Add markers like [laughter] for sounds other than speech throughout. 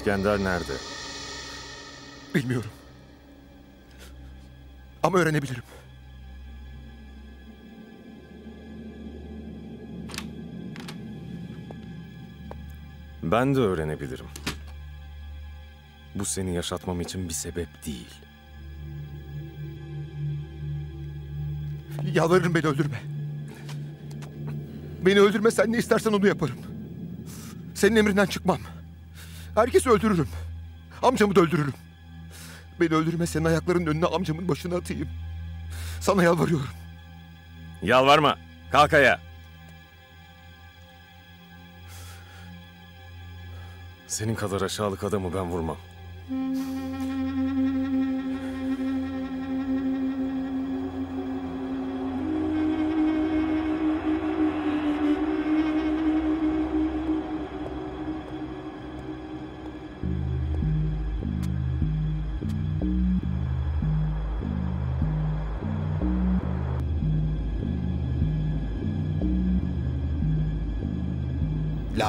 İskender nerede? Bilmiyorum. Ama öğrenebilirim. Ben de öğrenebilirim. Bu seni yaşatmam için bir sebep değil. Yalvarırım beni öldürme. Beni öldürme sen ne istersen onu yaparım. Senin emrinden çıkmam. Herkesi öldürürüm. Amcamı da öldürürüm. Beni öldürme senin ayaklarının önüne amcamın başına atayım. Sana yalvarıyorum. Yalvarma. Kalk ayağa. Senin kadar aşağılık adamı ben vurmam.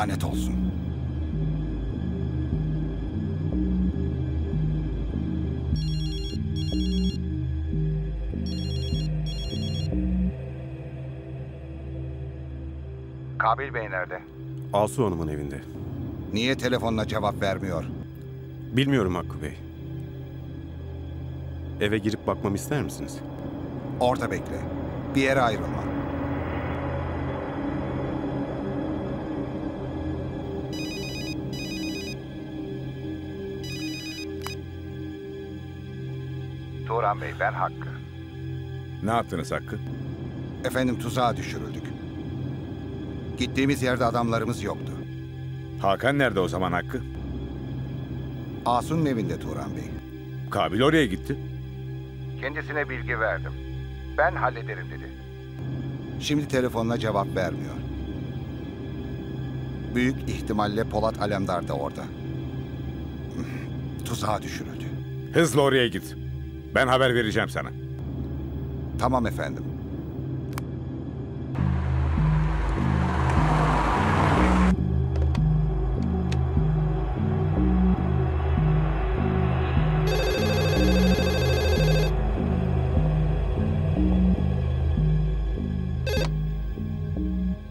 Lanet olsun. Kabil Bey nerede? Asu Hanım'ın evinde. Niye telefonla cevap vermiyor? Bilmiyorum Hakkı Bey. Eve girip bakmamı ister misiniz? Orada bekle. Bir yere ayrılma. Turan Bey ben Hakkı. Ne yaptınız Hakkı? Efendim tuzağa düşürüldük. Gittiğimiz yerde adamlarımız yoktu. Hakan nerede o zaman Hakkı? Asun'un evinde Turan Bey. Kabil oraya gitti. Kendisine bilgi verdim. Ben hallederim dedi. Şimdi telefonla cevap vermiyor. Büyük ihtimalle Polat Alemdar da orada. Tuzağa düşürüldü. Hızla oraya git. Ben haber vereceğim sana. Tamam efendim.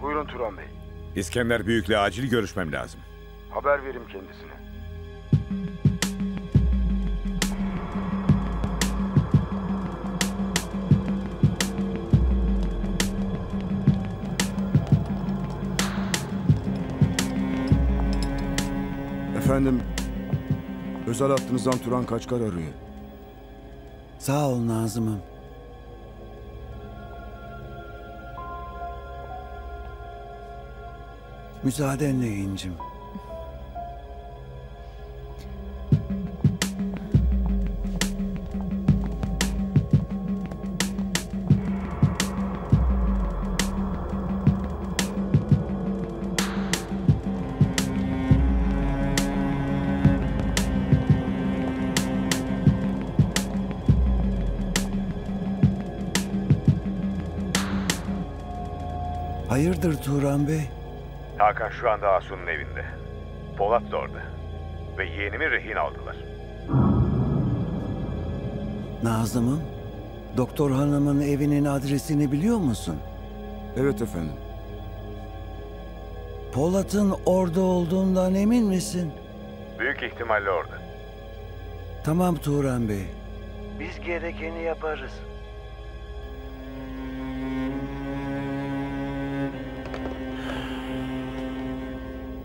Buyurun Turan Bey. İskender Büyük'le acil görüşmem lazım. Haber verim kendisine. Efendim, özel hattınızdan Turan Kaçkar arıyor. Sağ ol Nazım'ım. Müsaadenle İncim. Turan Bey? Hakan şu anda Asu'nun evinde. Polat da orada. Ve yeğenimi rehin aldılar. Nazım'ım, doktor hanımın evinin adresini biliyor musun? Evet efendim. Polat'ın orada olduğundan emin misin? Büyük ihtimalle orada. Tamam Turan Bey. Biz gerekeni yaparız.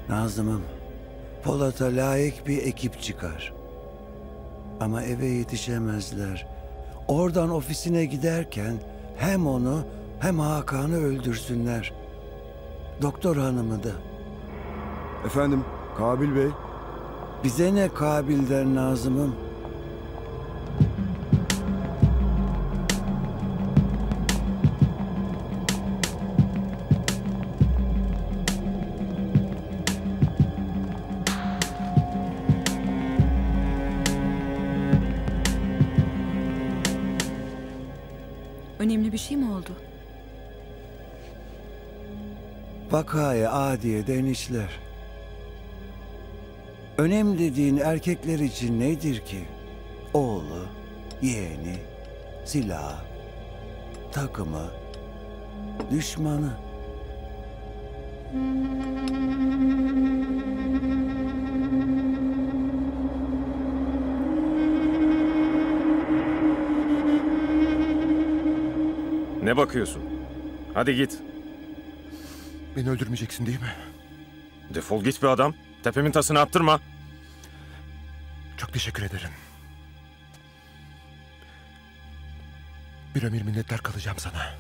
Nazım'ım, Polat'a layık bir ekip çıkar. Ama eve yetişemezler. Oradan ofisine giderken hem onu hem Hakan'ı öldürsünler. Doktor hanımı da. Efendim, Kabil Bey. Bize ne kabilden Nazım'ım? Vakayı adiyeden işler. Önem dediğin erkekler için nedir ki? Oğlu, yeğeni, silahı, takımı, düşmanı. Ne bakıyorsun? Hadi git. Beni öldürmeyeceksin değil mi? Defol git bir adam. Tepemin tasını attırma. Çok teşekkür ederim. Bir ömür minnettar kalacağım sana.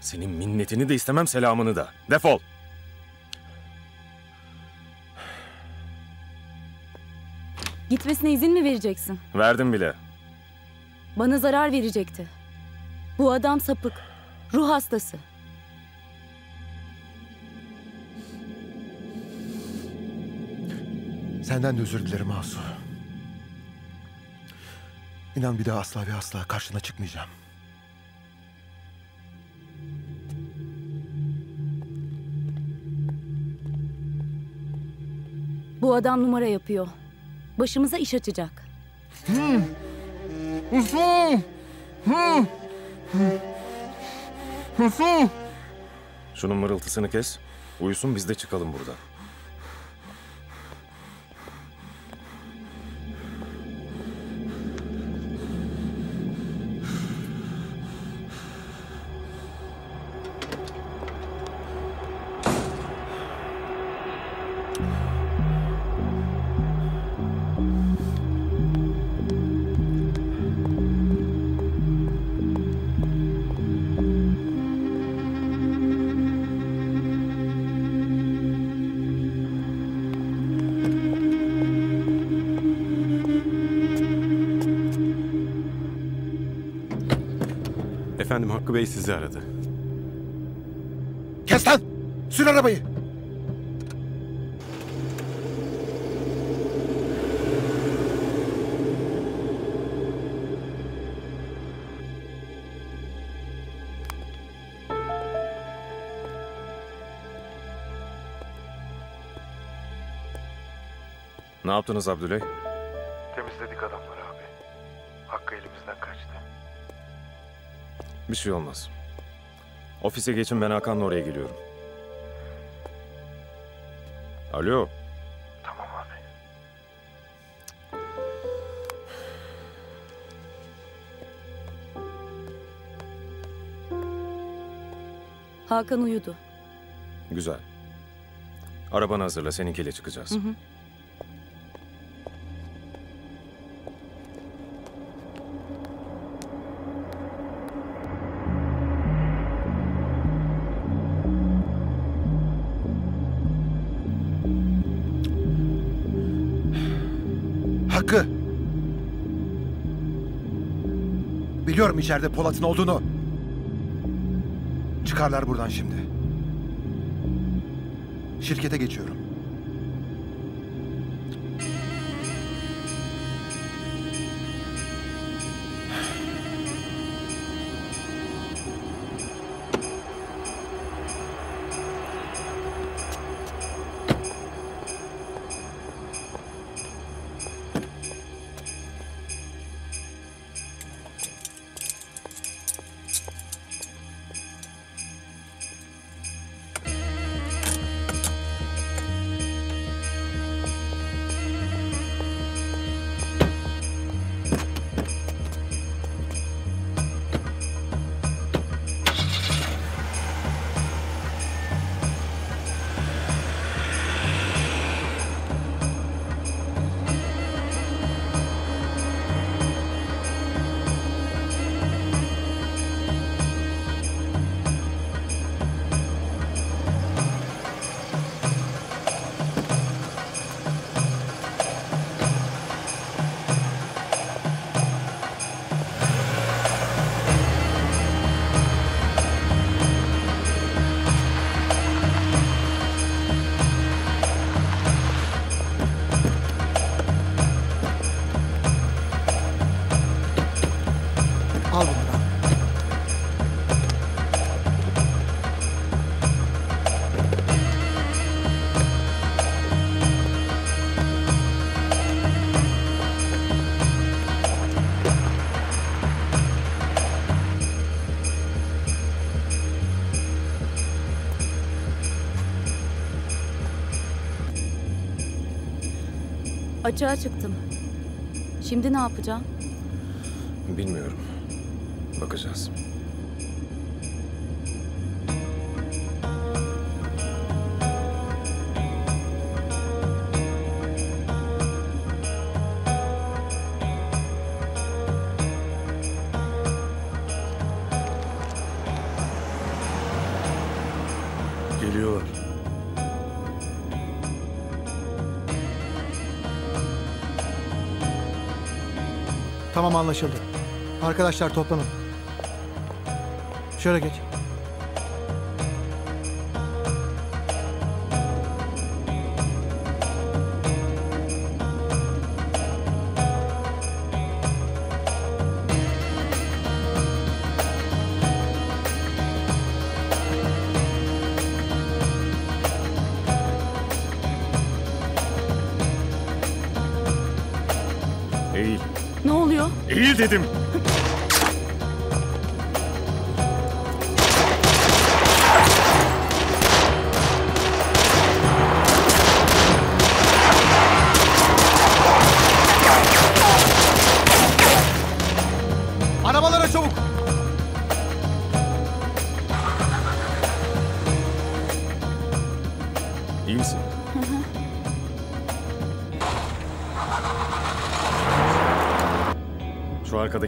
Senin minnetini de istemem selamını da. Defol. Gitmesine izin mi vereceksin? Verdim bile. Bana zarar verecekti. Bu adam sapık. Ruh hastası. Senden de özür dilerim Asu. İnan bir daha asla ve asla karşına çıkmayacağım. Bu adam numara yapıyor. Başımıza iş açacak. Şunun mırıltısını kes. Uyusun biz de çıkalım buradan. Bey sizi aradı. Kes lan! Sür arabayı! Ne yaptınız Abdüley? Bir şey olmaz. Ofise geçin ben Hakan'la oraya geliyorum. Alo. Tamam abi. Hakan uyudu. Güzel. Arabanı hazırla seninkiyle çıkacağız. hı. Hakkı! Biliyorum içeride Polat'ın olduğunu. Çıkarlar buradan şimdi. Şirkete geçiyorum. Açığa çıktım. Şimdi ne yapacağım? Tamam anlaşıldı. Arkadaşlar toplanın. Şöyle geç. Dedim.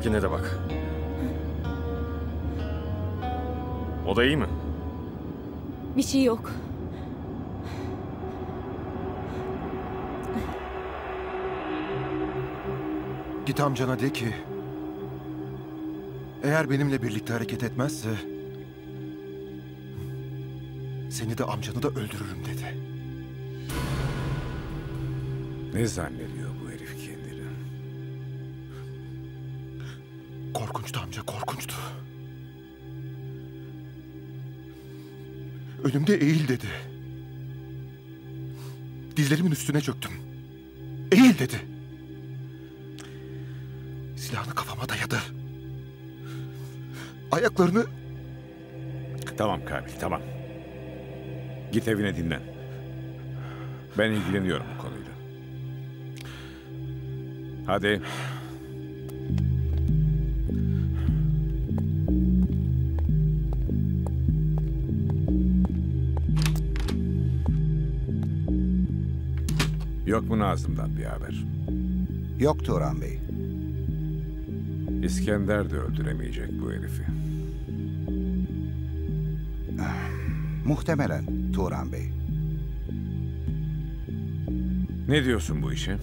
Şu arkadakine de bak. O da iyi mi? Bir şey yok. Git amcana de ki... Eğer benimle birlikte hareket etmezse... Seni de amcanı da öldürürüm dedi. Ne zannediyor Korkunçtu amca, korkunçtu. Önümde eğil dedi. Dizlerimin üstüne çöktüm. Eğil dedi. Silahını kafama dayadı. Ayaklarını Tamam Kamil, tamam. Git evine dinlen. Ben ilgileniyorum bu konuyla. Hadi. Yok mu Nazım'dan bir haber? Yok Turan Bey. İskender de öldüremeyecek bu herifi. Muhtemelen Turan Bey. Ne diyorsun bu işe?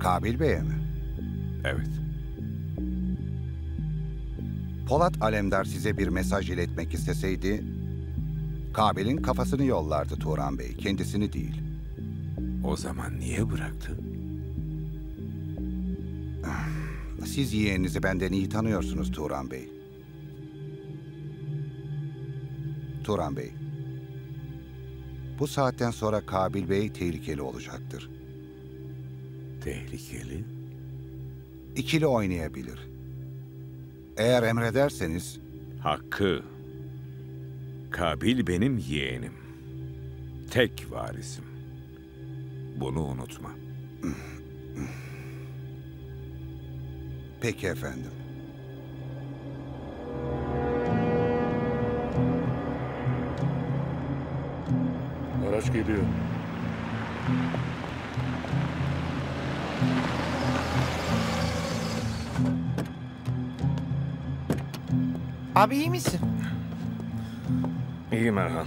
Kabil Bey'e mi? Evet. Polat Alemdar size bir mesaj iletmek isteseydi... Kabil'in kafasını yollardı Turan Bey, kendisini değil. O zaman niye bıraktı? Siz yeğeninizi benden iyi tanıyorsunuz Turan Bey. Turan Bey. Bu saatten sonra Kabil Bey tehlikeli olacaktır. Tehlikeli. İkili oynayabilir. Eğer emrederseniz Hakkı. Kabil benim yeğenim. Tek varisim. Bunu unutma. peki efendim. Araç geliyor. Abi iyi misin? İyiyim Erhan.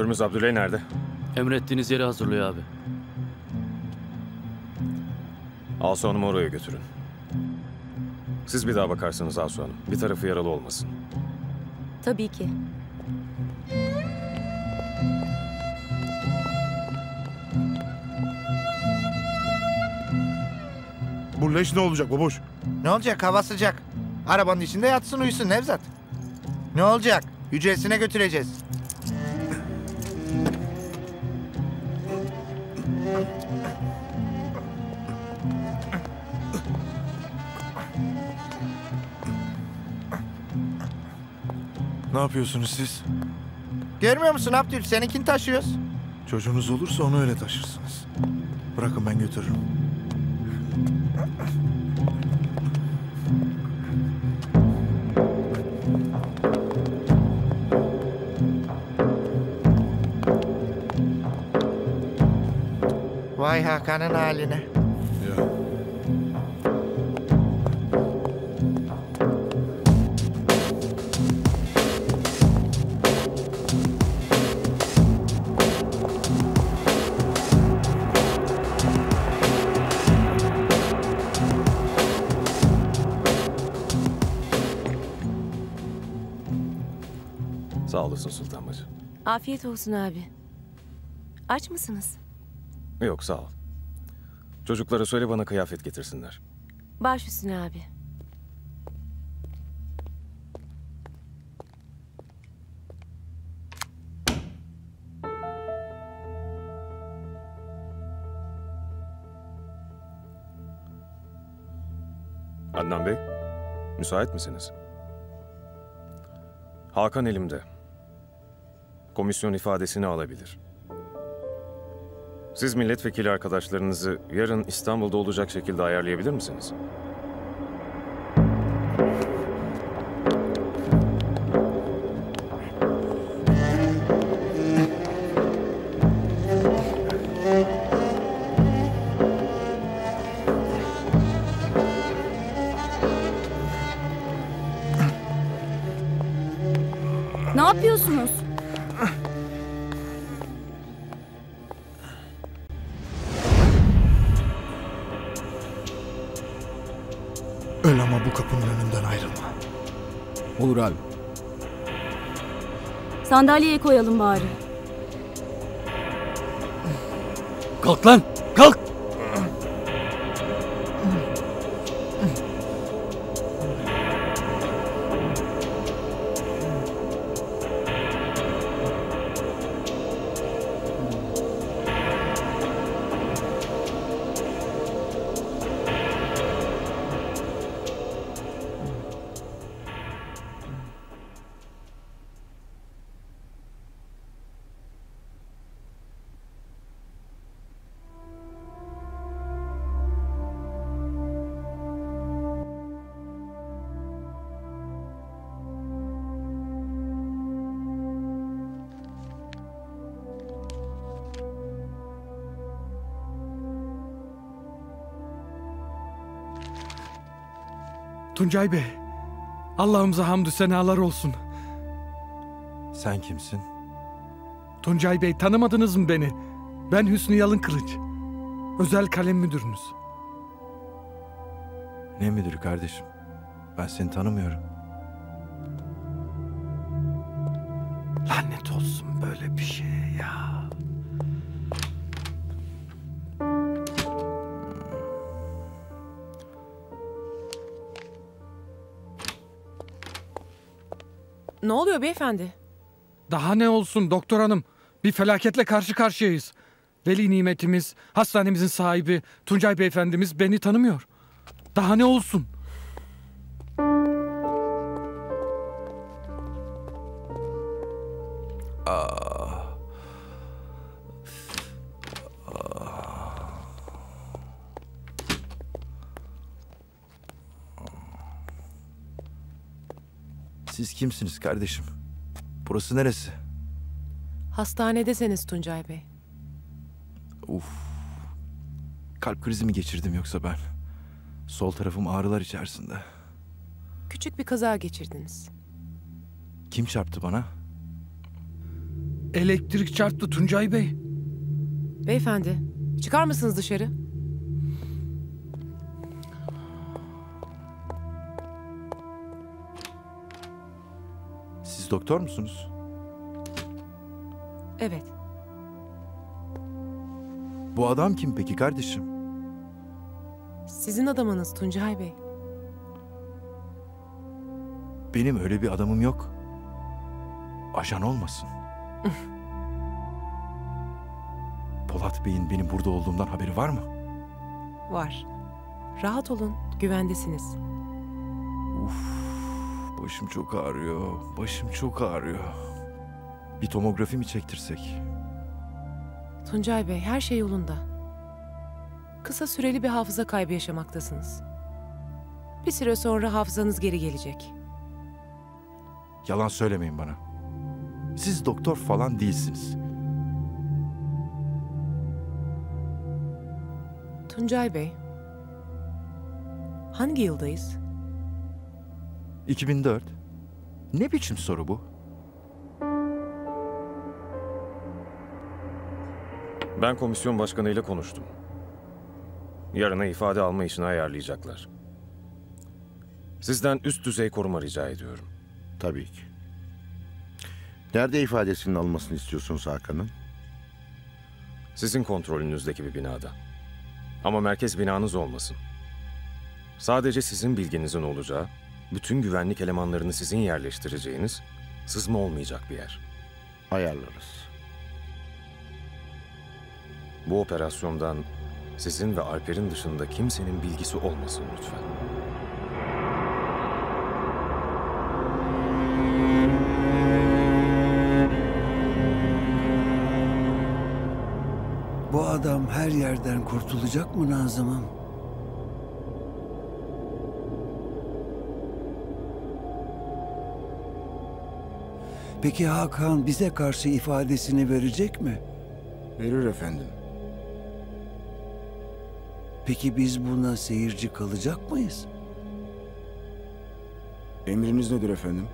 Hürmüz Abdüley nerede? Emrettiğiniz yeri hazırlıyor abi. Asu Hanım'ı oraya götürün. Siz bir daha bakarsınız Asu Hanım. Bir tarafı yaralı olmasın. Tabii ki. Bu leş ne olacak baboş? Ne olacak hava sıcak. Arabanın içinde yatsın uyusun Nevzat. Ne olacak? Hücresine götüreceğiz. Yapıyorsunuz siz? Görmüyor musun Abdül? Seninkini taşıyoruz. Çocuğunuz olursa onu öyle taşırsınız. Bırakın ben götürürüm. Vay Hakan'ın haline. Afiyet olsun abi. Aç mısınız? Yok sağ ol. Çocuklara söyle bana kıyafet getirsinler. Baş üstüne abi. Adnan Bey, müsait misiniz? Hakan elimde. Komisyon ifadesini alabilir. Siz milletvekili arkadaşlarınızı yarın İstanbul'da olacak şekilde ayarlayabilir misiniz? Bu kapının önünden ayrılma. Olur abi. Sandalyeye koyalım bari. Kalk lan! Tuncay Bey, Allah'ımıza hamdü senalar olsun. Sen kimsin? Tuncay Bey tanımadınız mı beni? Ben Hüsnü Yalın Kılıç. Özel kalem müdürünüz. Ne müdürü kardeşim? Ben seni tanımıyorum. Beyefendi? Daha ne olsun doktor hanım? Bir felaketle karşı karşıyayız. Veli nimetimiz, hastanemizin sahibi Tuncay beyefendimiz beni tanımıyor. Daha ne olsun? Kimsiniz kardeşim? Burası neresi? Hastanedeseniz Tuncay Bey. Uf. Kalp krizi mi geçirdim yoksa ben? Sol tarafım ağrılar içerisinde. Küçük bir kaza geçirdiniz. Kim çarptı bana? Elektrik çarptı Tuncay Bey. Beyefendi, çıkar mısınız dışarı? Siz doktor musunuz? Evet. Bu adam kim peki kardeşim? Sizin adamınız Tuncay Bey. Benim öyle bir adamım yok. Ajan olmasın. [laughs] Polat Bey'in benim burada olduğumdan haberi var mı? Var. Rahat olun, güvendesiniz. Uf, başım çok ağrıyor. Başım çok ağrıyor. Bir tomografi mi çektirsek? Tuncay Bey her şey yolunda. Kısa süreli bir hafıza kaybı yaşamaktasınız. Bir süre sonra hafızanız geri gelecek. Yalan söylemeyin bana. Siz doktor falan değilsiniz. Tuncay Bey, hangi yıldayız? 2004. Ne biçim soru bu? Ben komisyon başkanıyla konuştum. Yarına ifade alma işini ayarlayacaklar. Sizden üst düzey koruma rica ediyorum. Tabii ki. Nerede ifadesinin alınmasını istiyorsunuz Hakan'ın? Sizin kontrolünüzdeki bir binada. Ama merkez binanız olmasın. Sadece sizin bilginizin olacağı, bütün güvenlik elemanlarını sizin yerleştireceğiniz, sızma olmayacak bir yer. Ayarlarız. Bu operasyondan sizin ve Alper'in dışında kimsenin bilgisi olmasın lütfen. Bu adam her yerden kurtulacak mı Nazım'ım? Peki Hakan bize karşı ifadesini verecek mi? Verir efendim. Peki biz buna seyirci kalacak mıyız? Emriniz nedir efendim?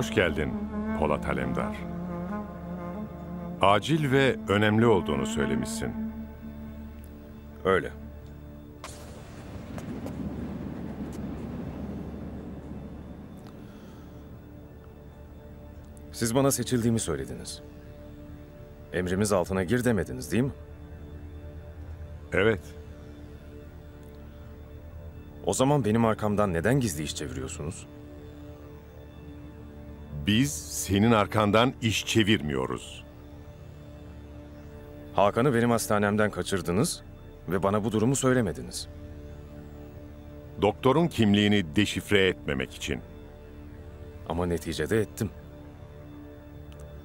Hoş geldin Polat Alemdar. Acil ve önemli olduğunu söylemişsin. Öyle. Siz bana seçildiğimi söylediniz. Emrimiz altına gir demediniz değil mi? Evet. O zaman benim arkamdan neden gizli iş çeviriyorsunuz? Biz senin arkandan iş çevirmiyoruz. Hakan'ı benim hastanemden kaçırdınız ve bana bu durumu söylemediniz. Doktorun kimliğini deşifre etmemek için. Ama neticede ettim.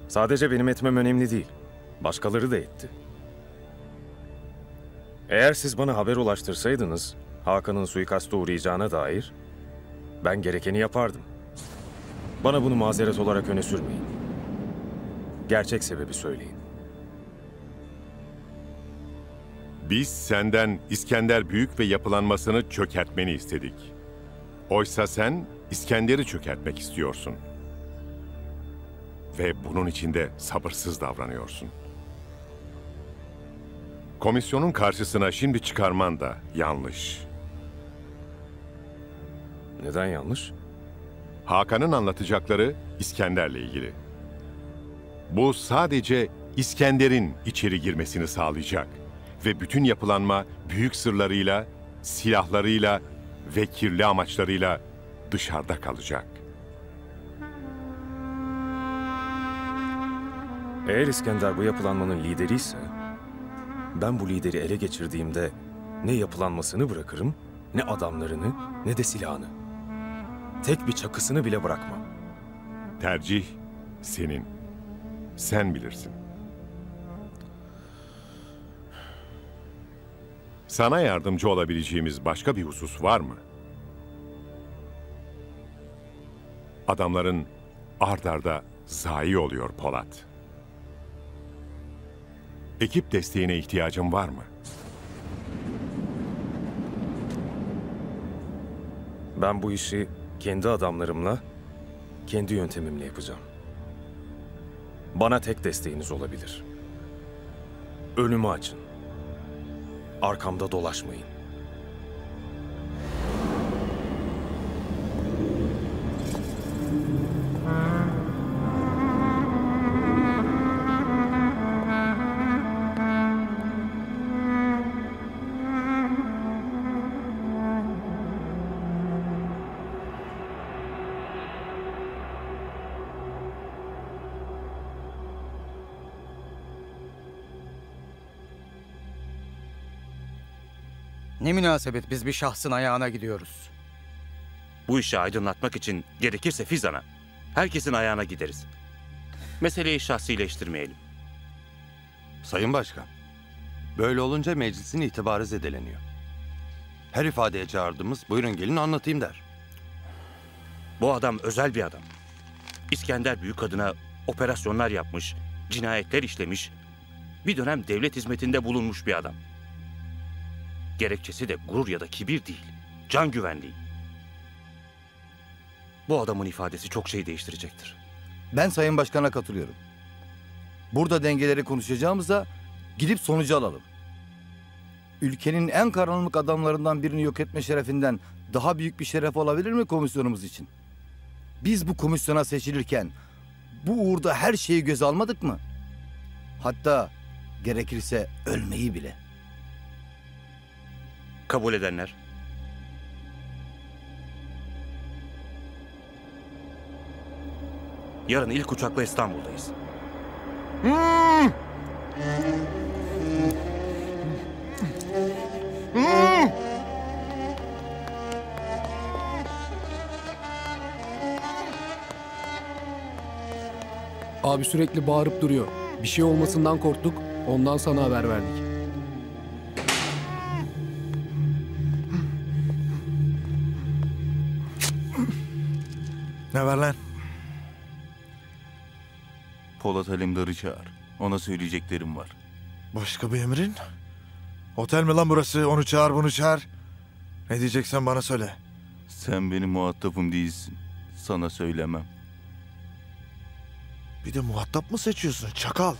Sadece benim etmem önemli değil. Başkaları da etti. Eğer siz bana haber ulaştırsaydınız Hakan'ın suikasta uğrayacağına dair ben gerekeni yapardım. Bana bunu mazeret olarak öne sürmeyin. Gerçek sebebi söyleyin. Biz senden İskender Büyük ve yapılanmasını çökertmeni istedik. Oysa sen İskender'i çökertmek istiyorsun. Ve bunun için de sabırsız davranıyorsun. Komisyonun karşısına şimdi çıkarman da yanlış. Neden yanlış? Hakan'ın anlatacakları İskender'le ilgili. Bu sadece İskender'in içeri girmesini sağlayacak ve bütün yapılanma büyük sırlarıyla, silahlarıyla ve kirli amaçlarıyla dışarıda kalacak. Eğer İskender bu yapılanmanın lideri ise, ben bu lideri ele geçirdiğimde ne yapılanmasını bırakırım, ne adamlarını, ne de silahını. Tek bir çakısını bile bırakmam. Tercih senin. Sen bilirsin. Sana yardımcı olabileceğimiz başka bir husus var mı? Adamların ard arda zayi oluyor Polat. Ekip desteğine ihtiyacın var mı? Ben bu işi kendi adamlarımla, kendi yöntemimle yapacağım. Bana tek desteğiniz olabilir. Önümü açın. Arkamda dolaşmayın. Ne münasebet biz bir şahsın ayağına gidiyoruz. Bu işi aydınlatmak için gerekirse Fizan'a, herkesin ayağına gideriz. Meseleyi şahsileştirmeyelim. Sayın Başkan, böyle olunca meclisin itibarı zedeleniyor. Her ifadeye çağırdığımız buyurun gelin anlatayım der. Bu adam özel bir adam. İskender Büyük adına operasyonlar yapmış, cinayetler işlemiş, bir dönem devlet hizmetinde bulunmuş bir adam. Gerekçesi de gurur ya da kibir değil, can güvenliği. Bu adamın ifadesi çok şey değiştirecektir. Ben Sayın Başkan'a katılıyorum. Burada dengeleri konuşacağımıza gidip sonucu alalım. Ülkenin en karanlık adamlarından birini yok etme şerefinden daha büyük bir şeref olabilir mi komisyonumuz için? Biz bu komisyona seçilirken bu uğurda her şeyi göze almadık mı? Hatta gerekirse ölmeyi bile. Kabul edenler? Yarın ilk uçakla İstanbul'dayız. Abi sürekli bağırıp duruyor. Bir şey olmasından korktuk. Ondan sana haber verdik. Ne var lan? Polat Alemdar'ı çağır. Ona söyleyeceklerim var. Başka bir emrin? Otel mi lan burası? Onu çağır bunu çağır. Ne diyeceksen bana söyle. Sen benim muhatabım değilsin. Sana söylemem. Bir de muhatap mı seçiyorsun çakal?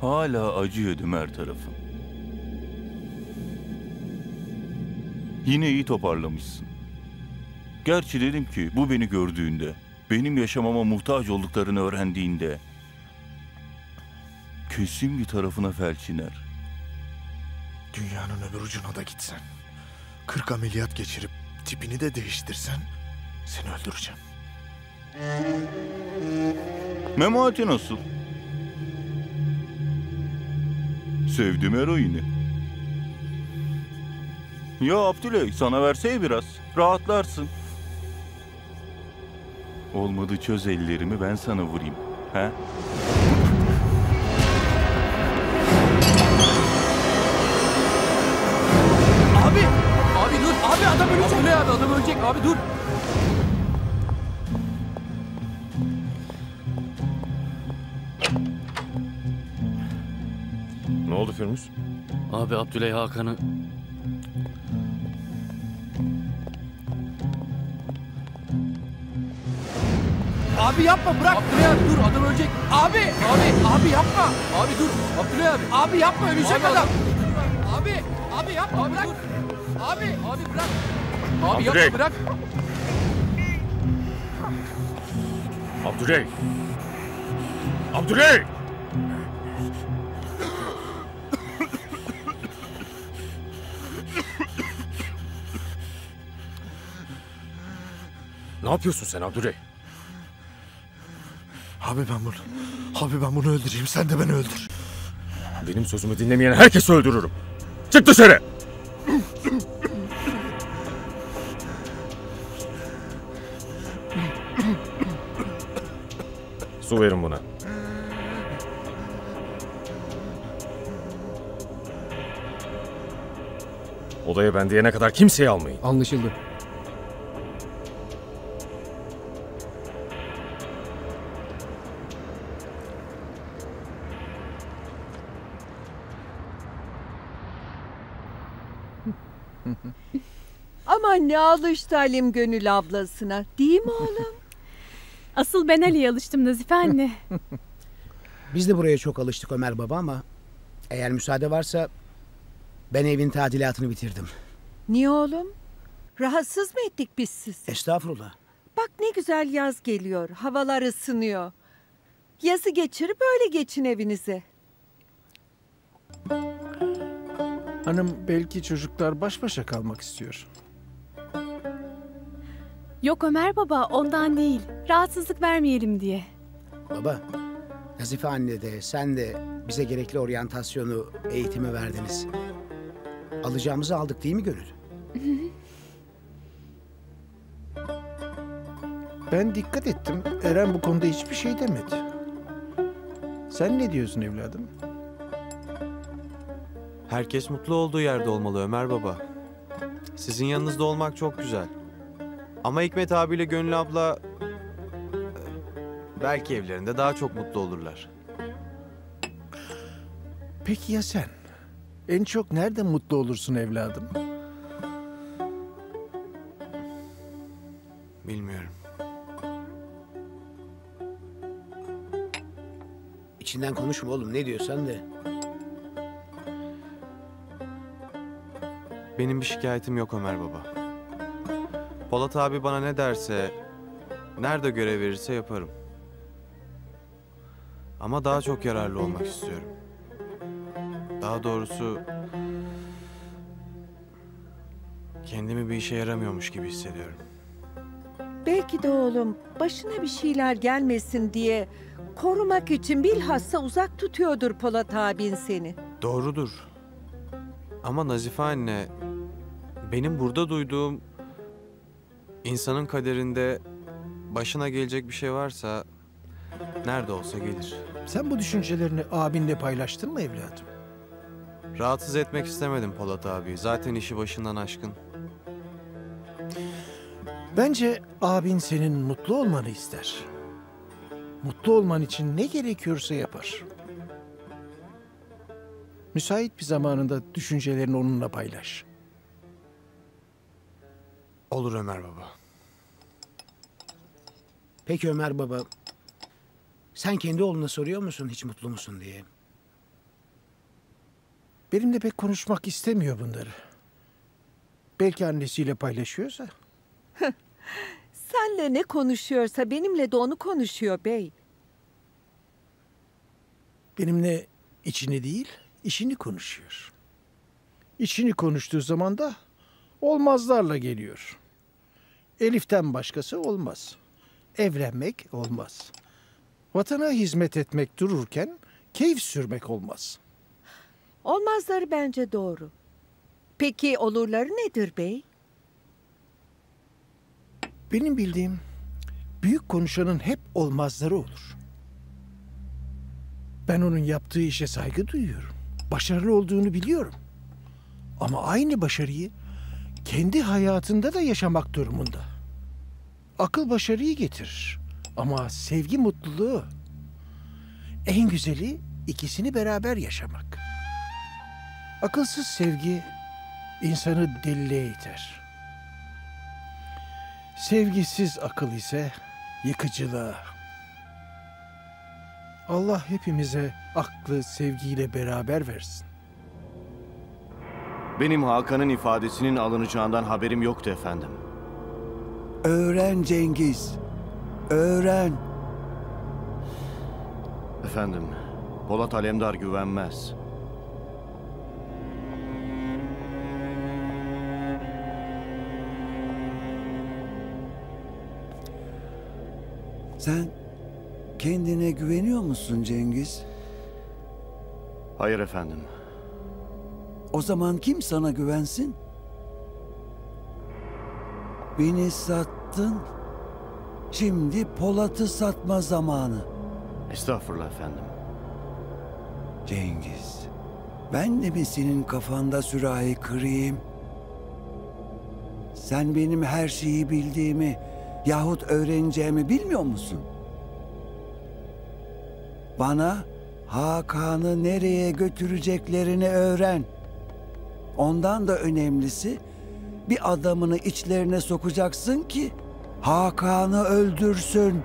Hala acıyordu her tarafım. Yine iyi toparlamışsın. Gerçi dedim ki bu beni gördüğünde, benim yaşamama muhtaç olduklarını öğrendiğinde kesin bir tarafına felç iner. Dünyanın öbür ucuna da gitsen. 40 ameliyat geçirip tipini de değiştirsen seni öldüreceğim. Memati nasıl? Sevdim eroini. Ya Abdüley sana verseye biraz. Rahatlarsın. Olmadı çöz ellerimi ben sana vurayım. He? Abi! Abi dur! Abi adam ölecek! Abdülay abi adam ölecek! Abi dur! Ne oldu Firmus? Abi Abdülay Hakan'ı... Abi yapma bırak. Abdülay abi dur adam ölecek. Abi abi abi yapma. Abi dur. Abdülay abi. Abi yapma ölecek Abi, adam. Abi abi yapma bırak. Abi abi bırak. Abi Abdülay. yapma bırak. Abdüley! Abdüley! Ne yapıyorsun sen Abdüley? Abi ben bunu... Abi ben bunu öldüreyim sen de beni öldür. Benim sözümü dinlemeyen herkesi öldürürüm. Çık dışarı! Su verin buna. Odaya ben diyene kadar kimseyi almayın. Anlaşıldı. Ne alıştı Halim Gönül ablasına. Değil mi oğlum? [laughs] Asıl ben Ali'ye alıştım Nazife anne. [laughs] Biz de buraya çok alıştık Ömer Baba ama eğer müsaade varsa ben evin tadilatını bitirdim. Niye oğlum? Rahatsız mı ettik biz sizi? Estağfurullah. Bak ne güzel yaz geliyor. Havalar ısınıyor. Yazı geçirip öyle geçin evinize. Hanım belki çocuklar baş başa kalmak istiyor. Yok Ömer baba ondan değil. Rahatsızlık vermeyelim diye. Baba, Nazife anne de sen de bize gerekli oryantasyonu, eğitimi verdiniz. Alacağımızı aldık değil mi Gönül? [laughs] Ben dikkat ettim. Eren bu konuda hiçbir şey demedi. Sen ne diyorsun evladım? Herkes mutlu olduğu yerde olmalı Ömer Baba. Sizin yanınızda olmak çok güzel. Ama Hikmet abiyle Gönül abla... e, Belki evlerinde daha çok mutlu olurlar. Peki ya sen? En çok nerede mutlu olursun evladım? Bilmiyorum. İçinden konuşma oğlum ne diyorsan de. Benim bir şikayetim yok Ömer Baba. Polat abi bana ne derse, nerede görev verirse yaparım. Ama daha çok yararlı olmak istiyorum. Daha doğrusu kendimi bir işe yaramıyormuş gibi hissediyorum. Belki de oğlum başına bir şeyler gelmesin diye korumak için bilhassa uzak tutuyordur Polat abin seni. Doğrudur. Ama Nazife anne, benim burada duyduğum insanın kaderinde başına gelecek bir şey varsa nerede olsa gelir. Sen bu düşüncelerini abinle paylaştın mı evladım? Rahatsız etmek istemedim Polat abi. Zaten işi başından aşkın. Bence abin senin mutlu olmanı ister. Mutlu olman için ne gerekiyorsa yapar. Müsait bir zamanında düşüncelerini onunla paylaş. Olur Ömer Baba. Peki Ömer baba. Sen kendi oğluna soruyor musun hiç mutlu musun diye? Benimle pek konuşmak istemiyor bunları. Belki annesiyle paylaşıyorsa. [laughs] Senle ne konuşuyorsa benimle de onu konuşuyor bey. Benimle içini değil, işini konuşuyor. İçini konuştuğu zaman da olmazlarla geliyor. Elif'ten başkası olmaz. Evlenmek olmaz. Vatana hizmet etmek dururken keyif sürmek olmaz. Olmazları bence doğru. Peki olurları nedir bey? Benim bildiğim büyük konuşanın hep olmazları olur. Ben onun yaptığı işe saygı duyuyorum. Başarılı olduğunu biliyorum. Ama aynı başarıyı kendi hayatında da yaşamak durumunda. Akıl başarıyı getirir. Ama sevgi mutluluğu. En güzeli ikisini beraber yaşamak. Akılsız sevgi insanı deliliğe iter. Sevgisiz akıl ise yıkıcılığa. Allah hepimize aklı sevgiyle beraber versin. Benim Hakan'ın ifadesinin alınacağından haberim yoktu efendim. Öğren Cengiz. Öğren. Efendim, Polat Alemdar güvenmez. Sen kendine güveniyor musun Cengiz? Hayır efendim. O zaman kim sana güvensin? Beni sattın. Şimdi Polat'ı satma zamanı. Estağfurullah efendim. Cengiz, ben de mi senin kafanda sürahi kırayım? Sen benim her şeyi bildiğimi yahut öğreneceğimi bilmiyor musun? Bana Hakan'ı nereye götüreceklerini öğren. Ondan da önemlisi bir adamını içlerine sokacaksın ki Hakan'ı öldürsün.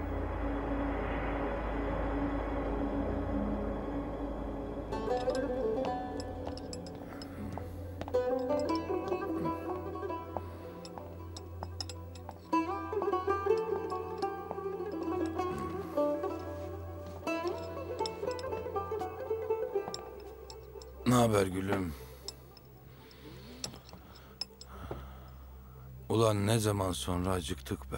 zaman sonra acıktık be.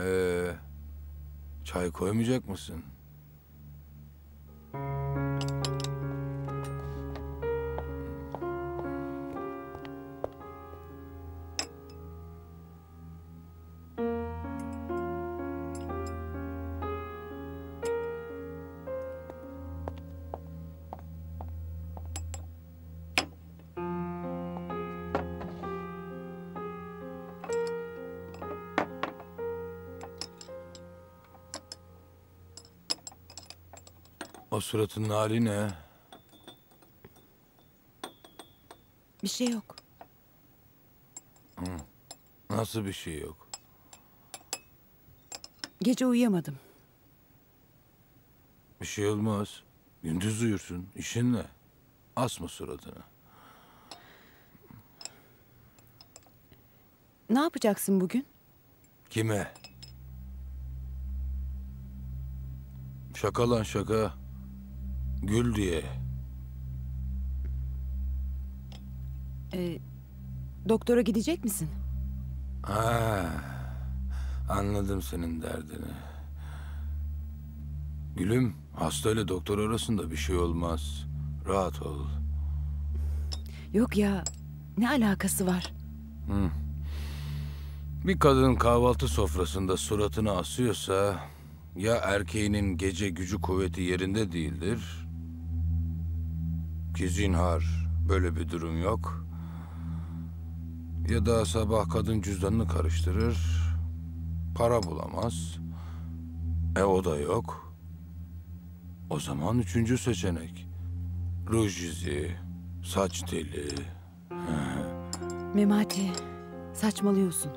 Ee, çay koymayacak mısın? Suratının hali ne? Bir şey yok. Hı. Nasıl bir şey yok? Gece uyuyamadım. Bir şey olmaz. Gündüz uyursun. İşin ne? Asma suratını. Ne yapacaksın bugün? Kime? Şaka lan şaka. Gül diye. Ee, doktora gidecek misin? Ha, anladım senin derdini. Gülüm, hastayla doktor arasında bir şey olmaz. Rahat ol. Yok ya. Ne alakası var? Hı. Bir kadın kahvaltı sofrasında suratını asıyorsa ya erkeğinin gece gücü kuvveti yerinde değildir ki zinhar böyle bir durum yok ya da sabah kadın cüzdanını karıştırır para bulamaz e o da yok o zaman üçüncü seçenek ruj izi saç teli Memati, saçmalıyorsun.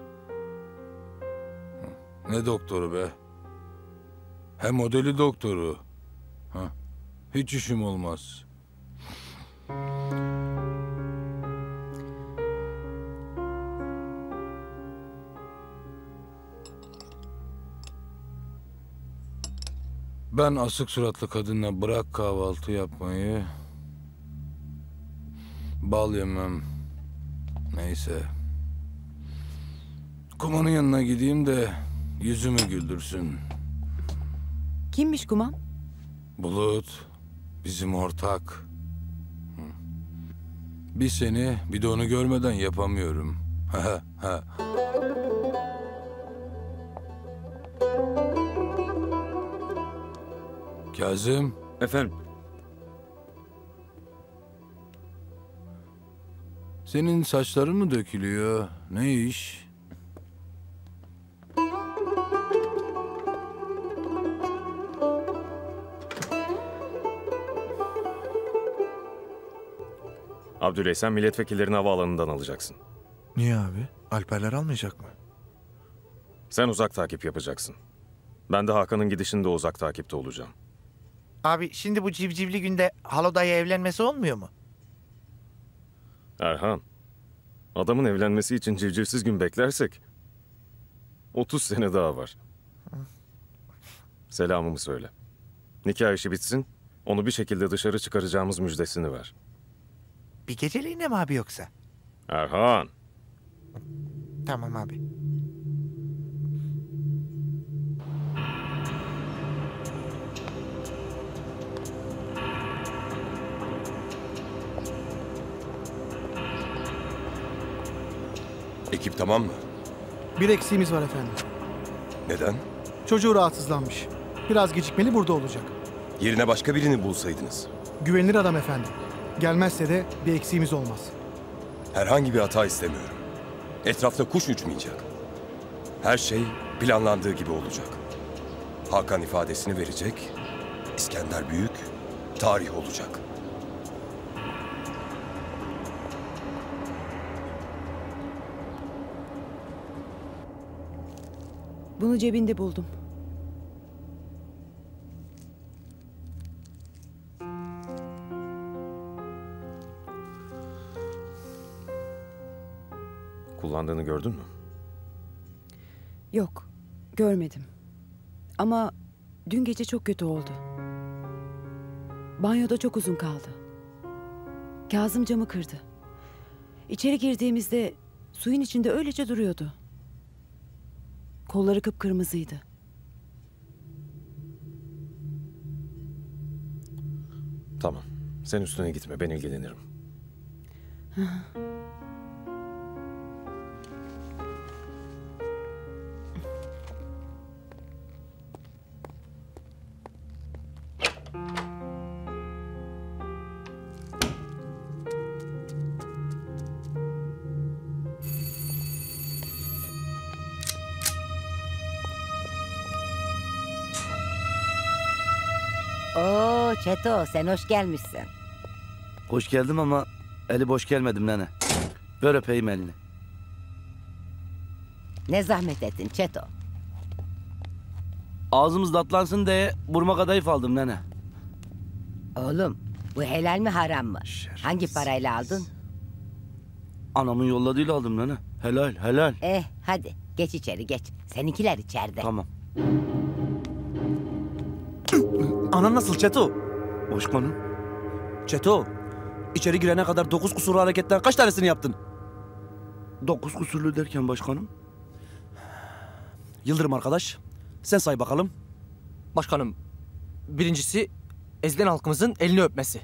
Ne doktoru be? Hem modeli doktoru. Ha, hiç işim olmaz. Ben asık suratlı kadınla bırak kahvaltı yapmayı. Bal yemem. Neyse. Kumanın yanına gideyim de yüzümü güldürsün. Kimmiş Kuman? Bulut, bizim ortak. Bir seni, bir de onu görmeden yapamıyorum. Ha ha. Kazım. Efendim? Senin saçların mı dökülüyor? Ne iş? Abdüley sen milletvekillerini havaalanından alacaksın. Niye abi? Alperler almayacak mı? Sen uzak takip yapacaksın. Ben de Hakan'ın gidişinde uzak takipte olacağım. Abi şimdi bu civcivli günde Haloday'a evlenmesi olmuyor mu? Erhan, adamın evlenmesi için civcivsiz gün beklersek 30 sene daha var. Selamımı söyle. Nikah işi bitsin, onu bir şekilde dışarı çıkaracağımız müjdesini ver. Bir geceliğine mi abi yoksa? Erhan, Tamam abi. Ekip tamam mı? Bir eksiğimiz var efendim. Neden? Çocuğu rahatsızlanmış. Biraz gecikmeli burada olacak. Yerine başka birini bulsaydınız. Güvenilir adam efendim. Gelmezse de bir eksiğimiz olmaz. Herhangi bir hata istemiyorum. Etrafta kuş uçmayacak. Her şey planlandığı gibi olacak. Hakan ifadesini verecek. İskender Büyük tarih olacak. Bunu cebinde buldum. kullandığını gördün mü? Yok, görmedim. Ama dün gece çok kötü oldu. Banyoda çok uzun kaldı. Kazım camı kırdı. İçeri girdiğimizde suyun içinde öylece duruyordu. Kolları kıpkırmızıydı. Tamam. Sen üstüne gitme. Ben ilgilenirim. Çeto sen hoş gelmişsin. Hoş geldim ama eli boş gelmedim nene. Ver öpeyim elini. Ne zahmet ettin Çeto. Ağzımız tatlansın diye burma kadayıf aldım nene. Oğlum bu helal mi haram mı? Hangi parayla aldın? Anamın yolladığıyla aldım nene. Helal helal. Eh hadi geç içeri geç. Seninkiler içeride. Tamam. Anan nasıl Çeto? Başkanım. Çeto, içeri girene kadar dokuz kusurlu hareketten kaç tanesini yaptın? Dokuz kusurlu derken başkanım? Yıldırım arkadaş, sen say bakalım. Başkanım, birincisi ezilen halkımızın elini öpmesi.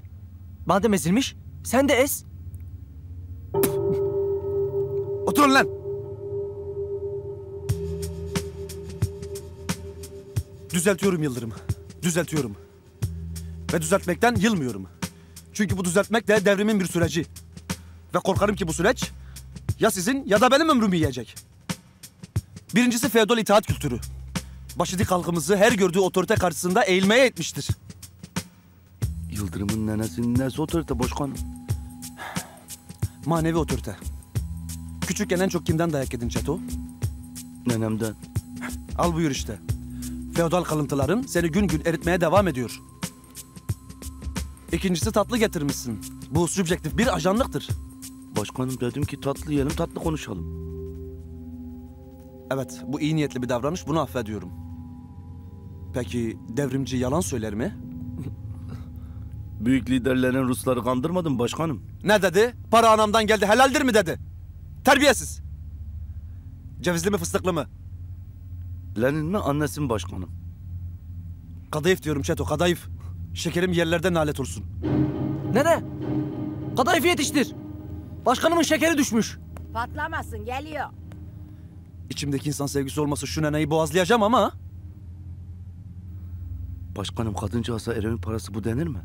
Madem ezilmiş, sen de ez. Oturun lan! Düzeltiyorum Yıldırım. Düzeltiyorum. Ve düzeltmekten yılmıyorum. Çünkü bu düzeltmek de devrimin bir süreci. Ve korkarım ki bu süreç ya sizin ya da benim ömrümü yiyecek. Birincisi feodal itaat kültürü. Başıdik halkımızı her gördüğü otorite karşısında eğilmeye etmiştir. Yıldırım'ın nenesinin nesi otorite başkanım? Manevi otorite. Küçükken en çok kimden dayak yedin Çeto? Nenemden. Al buyur işte. Feodal kalıntıların seni gün gün eritmeye devam ediyor. İkincisi tatlı getirmişsin. Bu subjektif bir ajanlıktır. Başkanım dedim ki tatlı yiyelim tatlı konuşalım. Evet bu iyi niyetli bir davranış bunu affediyorum. Peki devrimci yalan söyler mi? [laughs] Büyük liderlerin Rusları kandırmadın başkanım. Ne dedi? Para anamdan geldi helaldir mi dedi? Terbiyesiz. Cevizli mi fıstıklı mı? Lenin mi annesi mi başkanım? Kadayıf diyorum Çeto kadayıf. Şekerim yerlerde nalet olsun. Nere? Kadayıfı yetiştir. Başkanımın şekeri düşmüş. Patlamasın geliyor. İçimdeki insan sevgisi olmasa şu neneyi boğazlayacağım ama... Başkanım kadıncağıza eroin parası bu denir mi?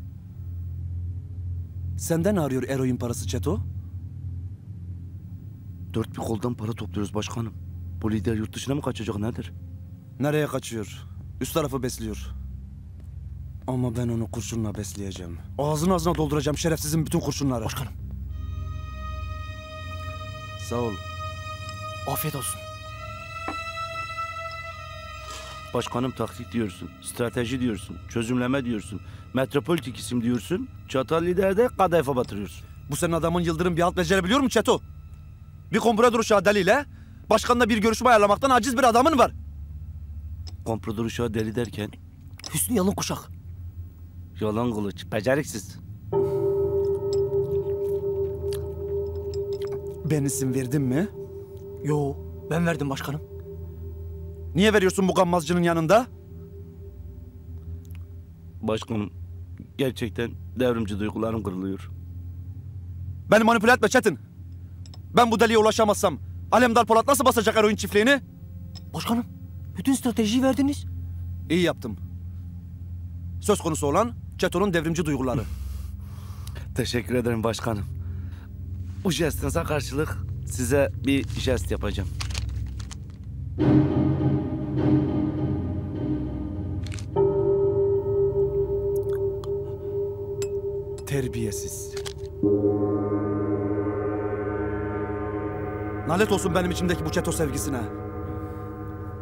Senden arıyor eroin parası Çeto? Dört bir koldan para topluyoruz başkanım. Bu lider yurt dışına mı kaçacak nedir? Nereye kaçıyor? Üst tarafı besliyor. Ama ben onu kurşunla besleyeceğim. Ağzını ağzına dolduracağım şerefsizin bütün kurşunları. Başkanım. Sağ ol. Afiyet olsun. Başkanım taktik diyorsun, strateji diyorsun, çözümleme diyorsun, metropolitik isim diyorsun, çatal liderde kadayıfa batırıyorsun. Bu senin adamın Yıldırım bir alt becerebiliyor mu Çeto? Bir komplo duruşu deliyle başkanla bir görüşme ayarlamaktan aciz bir adamın var. Komplo duruşa deli derken Hüsnü yalın kuşak. Yalan kılıç, beceriksiz. Ben isim verdim mi? Yo, ben verdim başkanım. Niye veriyorsun bu gammazcının yanında? Başkanım gerçekten devrimci duygularım kırılıyor. Beni manipüle etme Çetin. Ben bu deliye ulaşamazsam Alemdar Polat nasıl basacak eroin çiftliğini? Başkanım, bütün stratejiyi verdiniz. İyi yaptım. Söz konusu olan Çeto'nun devrimci duyguları. Teşekkür ederim başkanım. Bu jestinize karşılık size bir jest yapacağım. Terbiyesiz. Nalet olsun benim içimdeki bu çeto sevgisine.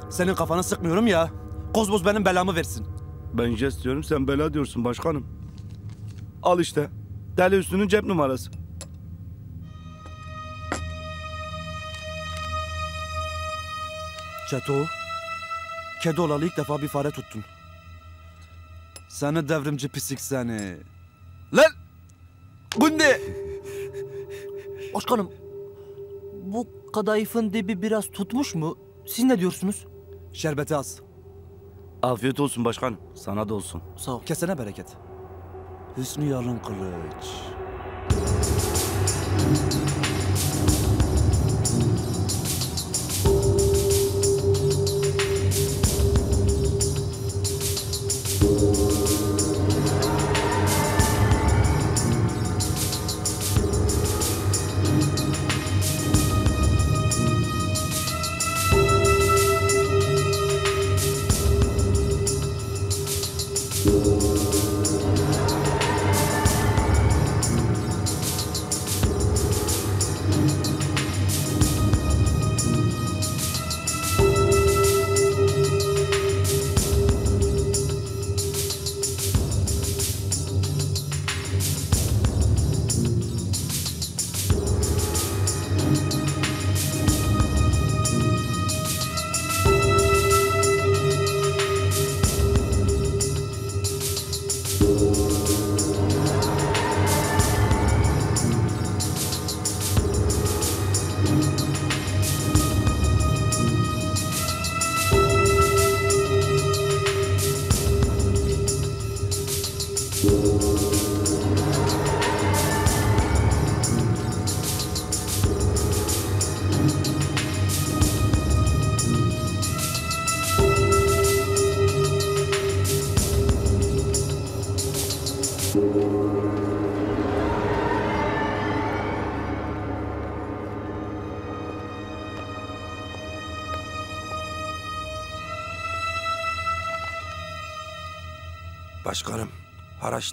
Senin kafanı sıkmıyorum ya. Kozboz benim belamı versin. Ben jest diyorum sen bela diyorsun başkanım. Al işte. Deli üstünün cep numarası. Çeto, kedi olalı ilk defa bir fare tuttun. Seni devrimci pislik seni. Lan! Bu ne? Başkanım, bu kadayıfın dibi biraz tutmuş mu? Siz ne diyorsunuz? Şerbeti az. Afiyet olsun başkanım. Sana da olsun. Sağ ol. Kesene bereket. Hüsnü Yalın Kılıç.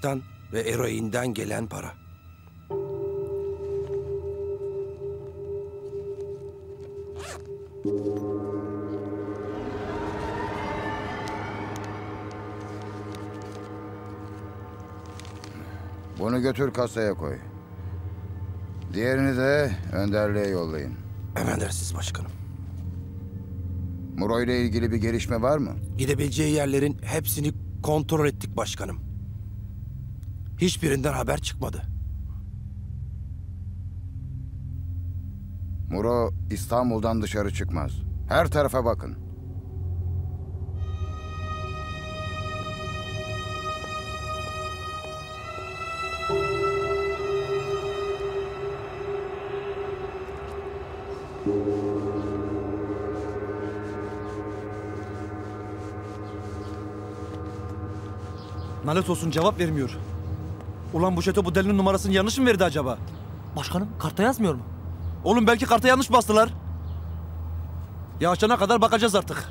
Haraçtan ve eroinden gelen para. Bunu götür kasaya koy. Diğerini de önderliğe yollayın. Emredersiniz başkanım. Muro ile ilgili bir gelişme var mı? Gidebileceği yerlerin hepsini kontrol ettik başkanım. Hiçbirinden haber çıkmadı. Muro İstanbul'dan dışarı çıkmaz. Her tarafa bakın. Lanet olsun cevap vermiyor. Ulan bu çete bu delinin numarasını yanlış mı verdi acaba? Başkanım karta yazmıyor mu? Oğlum belki karta yanlış bastılar. Ya açana kadar bakacağız artık.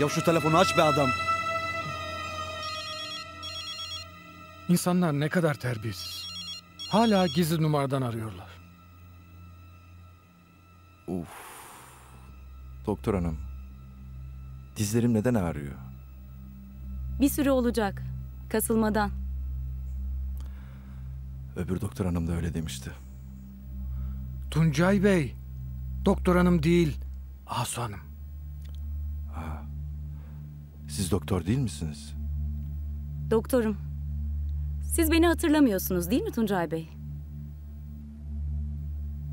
Ya şu telefonu aç be adam. İnsanlar ne kadar terbiyesiz. Hala gizli numaradan arıyorlar. Uf. Doktor hanım. Dizlerim neden ağrıyor? Bir süre olacak. Kasılmadan. Öbür doktor hanım da öyle demişti. Tuncay Bey, doktor hanım değil, Asu hanım. Siz doktor değil misiniz? Doktorum. Siz beni hatırlamıyorsunuz değil mi Tuncay Bey?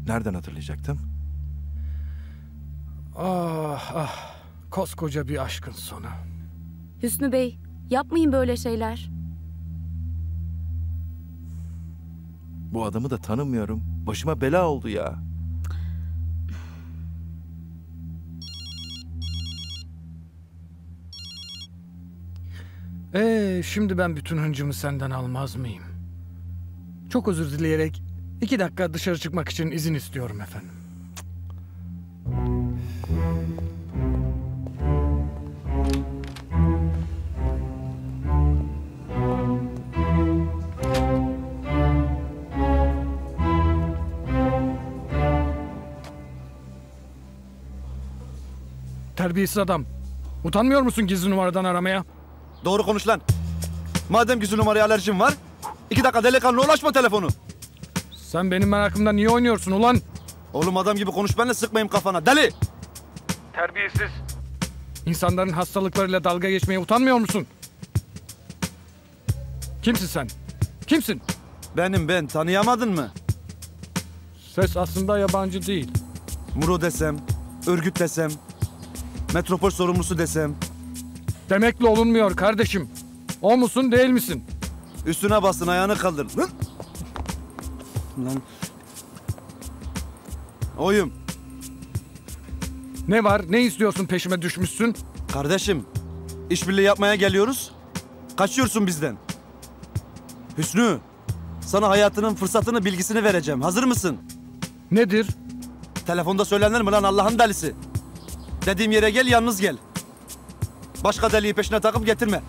Nereden hatırlayacaktım? Ah ah, koskoca bir aşkın sonu. Hüsnü Bey, yapmayın böyle şeyler. Bu adamı da tanımıyorum. Başıma bela oldu ya. Ee, şimdi ben bütün hıncımı senden almaz mıyım? Çok özür dileyerek iki dakika dışarı çıkmak için izin istiyorum efendim. Terbiyesiz adam. Utanmıyor musun gizli numaradan aramaya? Doğru konuş lan. Madem gizli numaraya alerjin var, iki dakika delikanlı ulaşma telefonu. Sen benim merakımdan niye oynuyorsun ulan? Oğlum adam gibi konuş benimle sıkmayayım kafana. Deli! Terbiyesiz. İnsanların hastalıklarıyla dalga geçmeye utanmıyor musun? Kimsin sen? Kimsin? Benim ben, tanıyamadın mı? Ses aslında yabancı değil. Muro desem, örgüt desem. Metropol sorumlusu desem. Demekle olunmuyor kardeşim. O musun değil misin? Üstüne basın ayağını kaldır. Lan. Lan. Oyum. Ne var? Ne istiyorsun peşime düşmüşsün? Kardeşim, işbirliği yapmaya geliyoruz. Kaçıyorsun bizden. Hüsnü, sana hayatının fırsatını, bilgisini vereceğim. Hazır mısın? Nedir? Telefonda söylenir mi lan Allah'ın delisi? Dediğim yere gel, yalnız gel. Başka deliği peşine takıp getirme.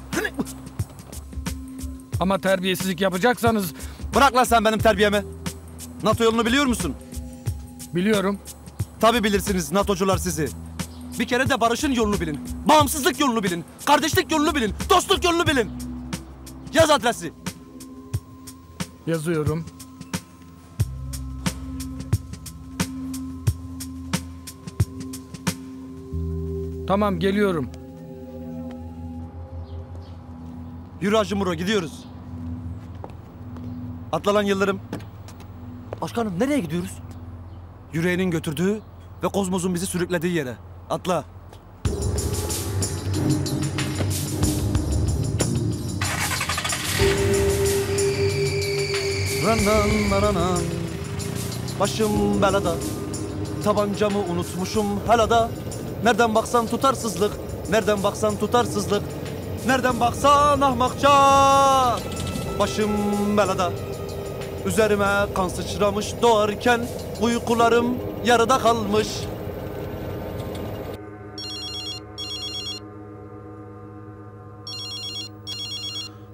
Ama terbiyesizlik yapacaksanız... Bırak lan sen benim terbiyemi. NATO yolunu biliyor musun? Biliyorum. Tabi bilirsiniz NATO'cular sizi. Bir kere de barışın yolunu bilin. Bağımsızlık yolunu bilin. Kardeşlik yolunu bilin. Dostluk yolunu bilin. Yaz adresi. Yazıyorum. Tamam geliyorum. Yürü Hacı Muro gidiyoruz. Atla lan Yıldırım. Başkanım nereye gidiyoruz? Yüreğinin götürdüğü ve kozmosun bizi sürüklediği yere. Atla. Naranan Başım belada Tabancamı unutmuşum helada Nereden baksan tutarsızlık Nereden baksan tutarsızlık Nereden baksan ahmakça Başım belada Üzerime kan sıçramış doğarken Uykularım yarıda kalmış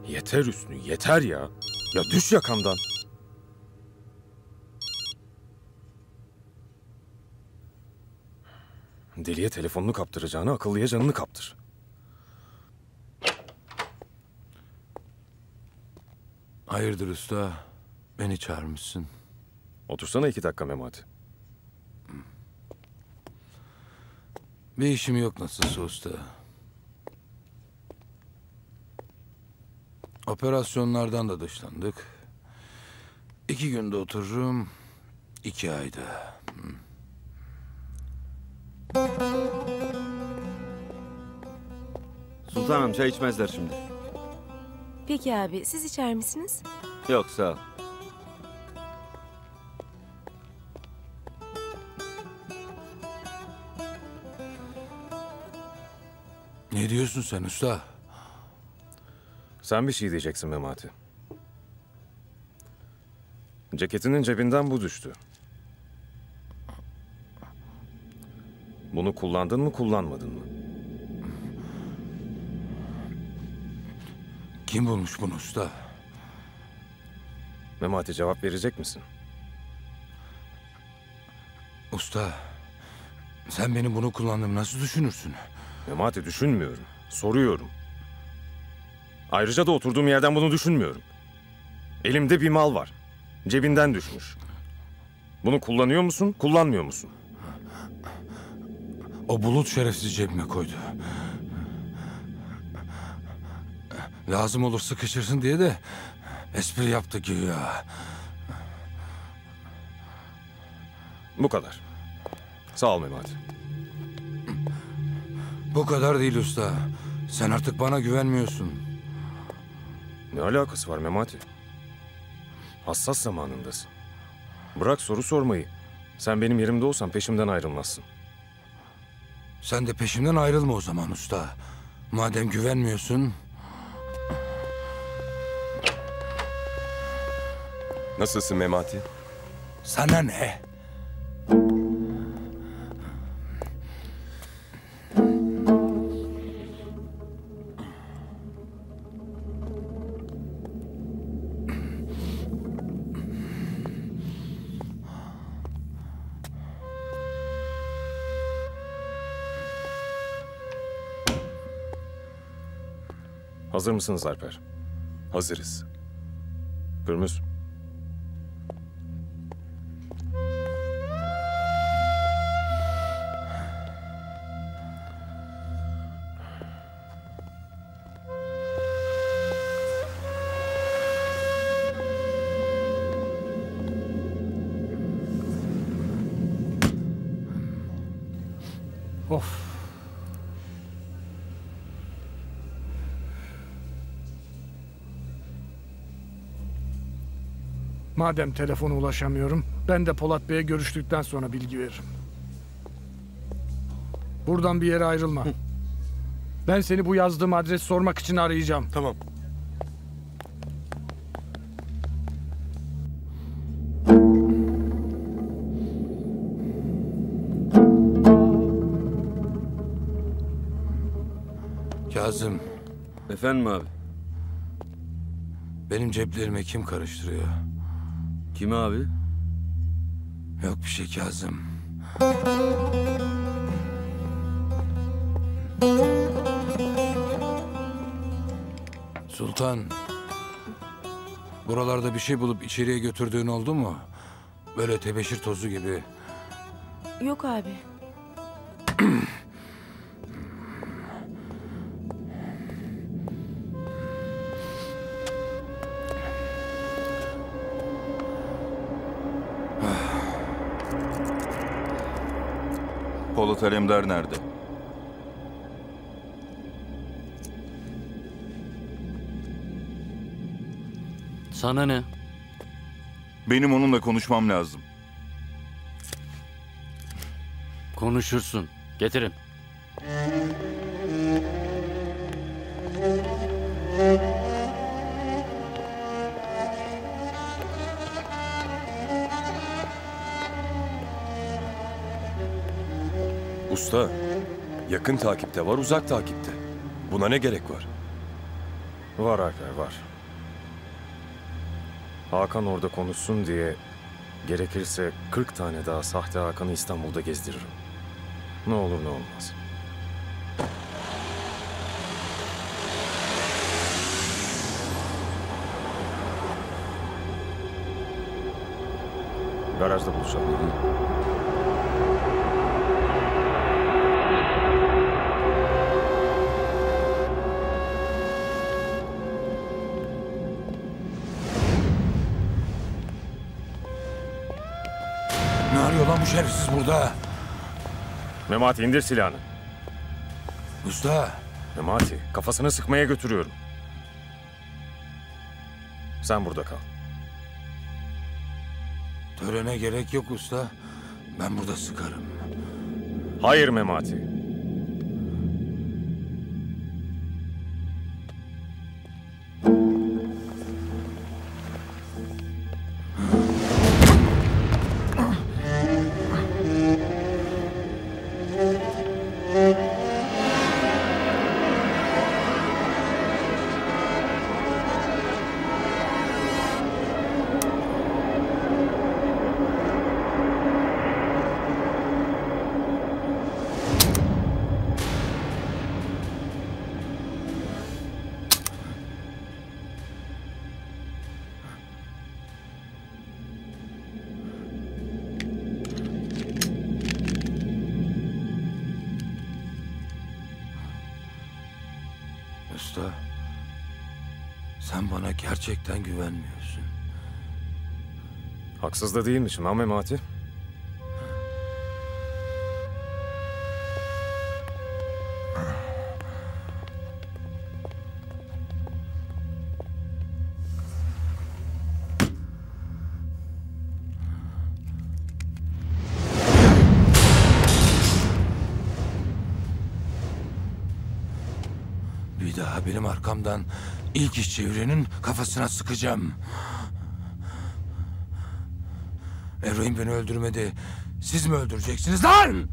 Yeter Hüsnü, yeter ya. Ya düş yakamdan. Deliye telefonunu kaptıracağını akıllıya canını kaptır. Hayırdır usta? Beni çağırmışsın. Otursana iki dakika Memati. Bir işim yok nasılsa usta. Operasyonlardan da dışlandık. İki günde otururum, iki ayda. Sultanım çay içmezler şimdi. Peki abi siz içer misiniz? Yok sağ ol. Ne diyorsun sen usta? Sen bir şey diyeceksin Memati. Ceketinin cebinden bu düştü. Bunu kullandın mı kullanmadın mı? Kim bulmuş bunu usta? Memati cevap verecek misin? Usta, sen benim bunu kullandığımı nasıl düşünürsün? Memati düşünmüyorum. Soruyorum. Ayrıca da oturduğum yerden bunu düşünmüyorum. Elimde bir mal var. Cebinden düşmüş. Bunu kullanıyor musun, kullanmıyor musun? O bulut şerefsiz cebime koydu. Lazım olur sıkışırsın diye de espri yaptı güya. Bu kadar. Sağ ol Memati. Bu kadar değil usta. Sen artık bana güvenmiyorsun. Ne alakası var Memati? Hassas zamanındasın. Bırak soru sormayı. Sen benim yerimde olsan peşimden ayrılmazsın. Sen de peşimden ayrılma o zaman usta. Madem güvenmiyorsun... Nasılsın Memati? Sana ne? Hazır mısınız Alper? Hazırız. Pürmüz. Madem telefona ulaşamıyorum, ben de Polat Bey'e görüştükten sonra bilgi veririm. Buradan bir yere ayrılma. Ben seni bu yazdığım adres sormak için arayacağım. Tamam. Kazım. Efendim abi? Benim ceplerime kim karıştırıyor? Kimi abi? Yok bir şey Kazım. Sultan. Buralarda bir şey bulup içeriye götürdüğün oldu mu? Böyle tebeşir tozu gibi. Yok abi. Polat Alemdar nerede? Sana ne? Benim onunla konuşmam lazım. Konuşursun. Getirin. Usta, yakın takipte var, uzak takipte. Buna ne gerek var? Var Alper var. Hakan orada konuşsun diye gerekirse 40 tane daha sahte Hakan'ı İstanbul'da gezdiririm. Ne olur ne olmaz. Garajda buluşalım. Şerefsiz burada? Memati indir silahını. Usta. Memati kafasını sıkmaya götürüyorum. Sen burada kal. Törene gerek yok usta. Ben burada sıkarım. Hayır Memati. Gerçekten güvenmiyorsun. Haksız da değilmişim ha Memati. Bir daha benim arkamdan ilk iş çevirenin kafasına sıkacağım. Eroin beni öldürmedi. Siz mi öldüreceksiniz lan?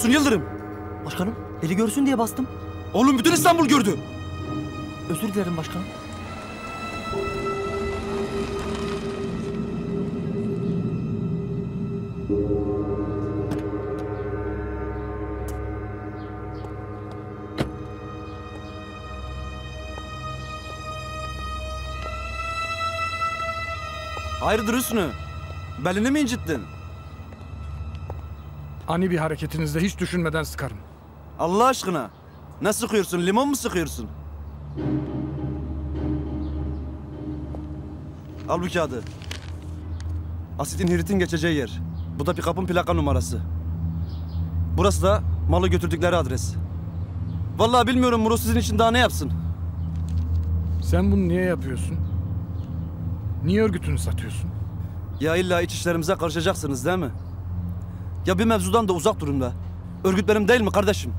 Yapıyorsun Yıldırım? Başkanım eli görsün diye bastım. Oğlum bütün İstanbul gördü. Özür dilerim başkanım. Hayırdır Hüsnü? Belini mi incittin? Ani bir hareketinizde hiç düşünmeden sıkarım. Allah aşkına. Ne sıkıyorsun? Limon mu sıkıyorsun? Al bu kağıdı. Asitin hiritin geçeceği yer. Bu da pikapın plaka numarası. Burası da malı götürdükleri adres. Vallahi bilmiyorum Muro sizin için daha ne yapsın. Sen bunu niye yapıyorsun? Niye örgütünü satıyorsun? Ya illa iç işlerimize karışacaksınız değil mi? Ya bir mevzudan da uzak durun be. Örgüt benim değil mi kardeşim?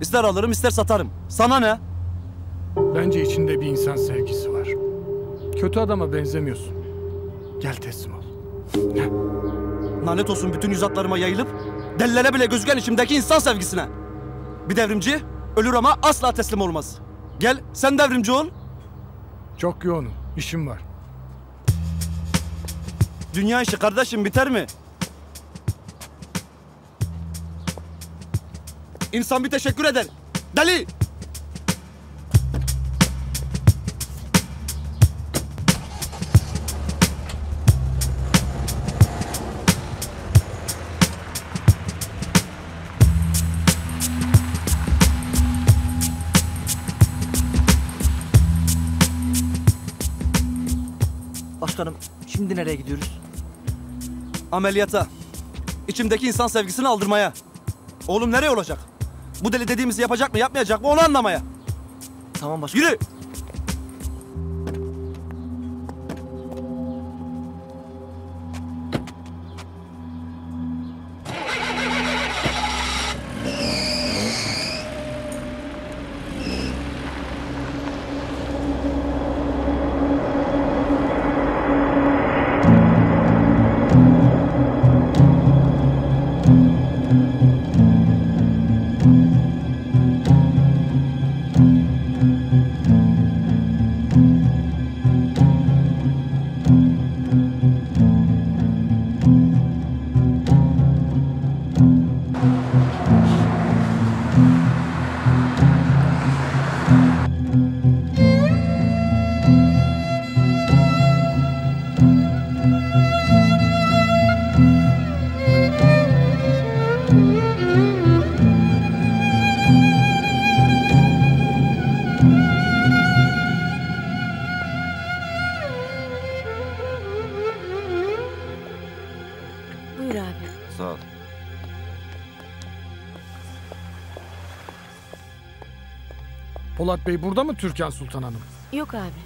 İster alırım ister satarım. Sana ne? Bence içinde bir insan sevgisi var. Kötü adama benzemiyorsun. Gel teslim ol. Lanet olsun bütün yüz hatlarıma yayılıp delilere bile gözüken içimdeki insan sevgisine. Bir devrimci ölür ama asla teslim olmaz. Gel sen devrimci ol. Çok yoğunum. işim var. Dünya işi kardeşim biter mi? İnsan bir teşekkür eder. Deli! Başkanım şimdi nereye gidiyoruz? Ameliyata. İçimdeki insan sevgisini aldırmaya. Oğlum nereye olacak? Bu deli dediğimizi yapacak mı yapmayacak mı onu anlamaya. Tamam başkanım. Yürü! Polat Bey burada mı Türkan Sultan Hanım? Yok abi.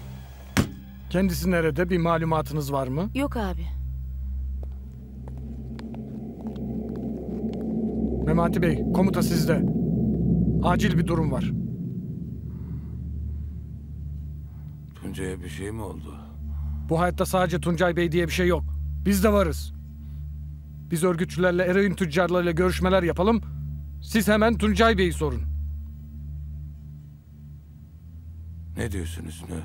Kendisi nerede? Bir malumatınız var mı? Yok abi. Memati Bey, komuta sizde. Acil bir durum var. Tuncay'a bir şey mi oldu? Bu hayatta sadece Tuncay Bey diye bir şey yok. Biz de varız. Biz örgütçülerle, eroin tüccarlarıyla görüşmeler yapalım. Siz hemen Tuncay Bey'i sorun. Ne diyorsun Hüsnü?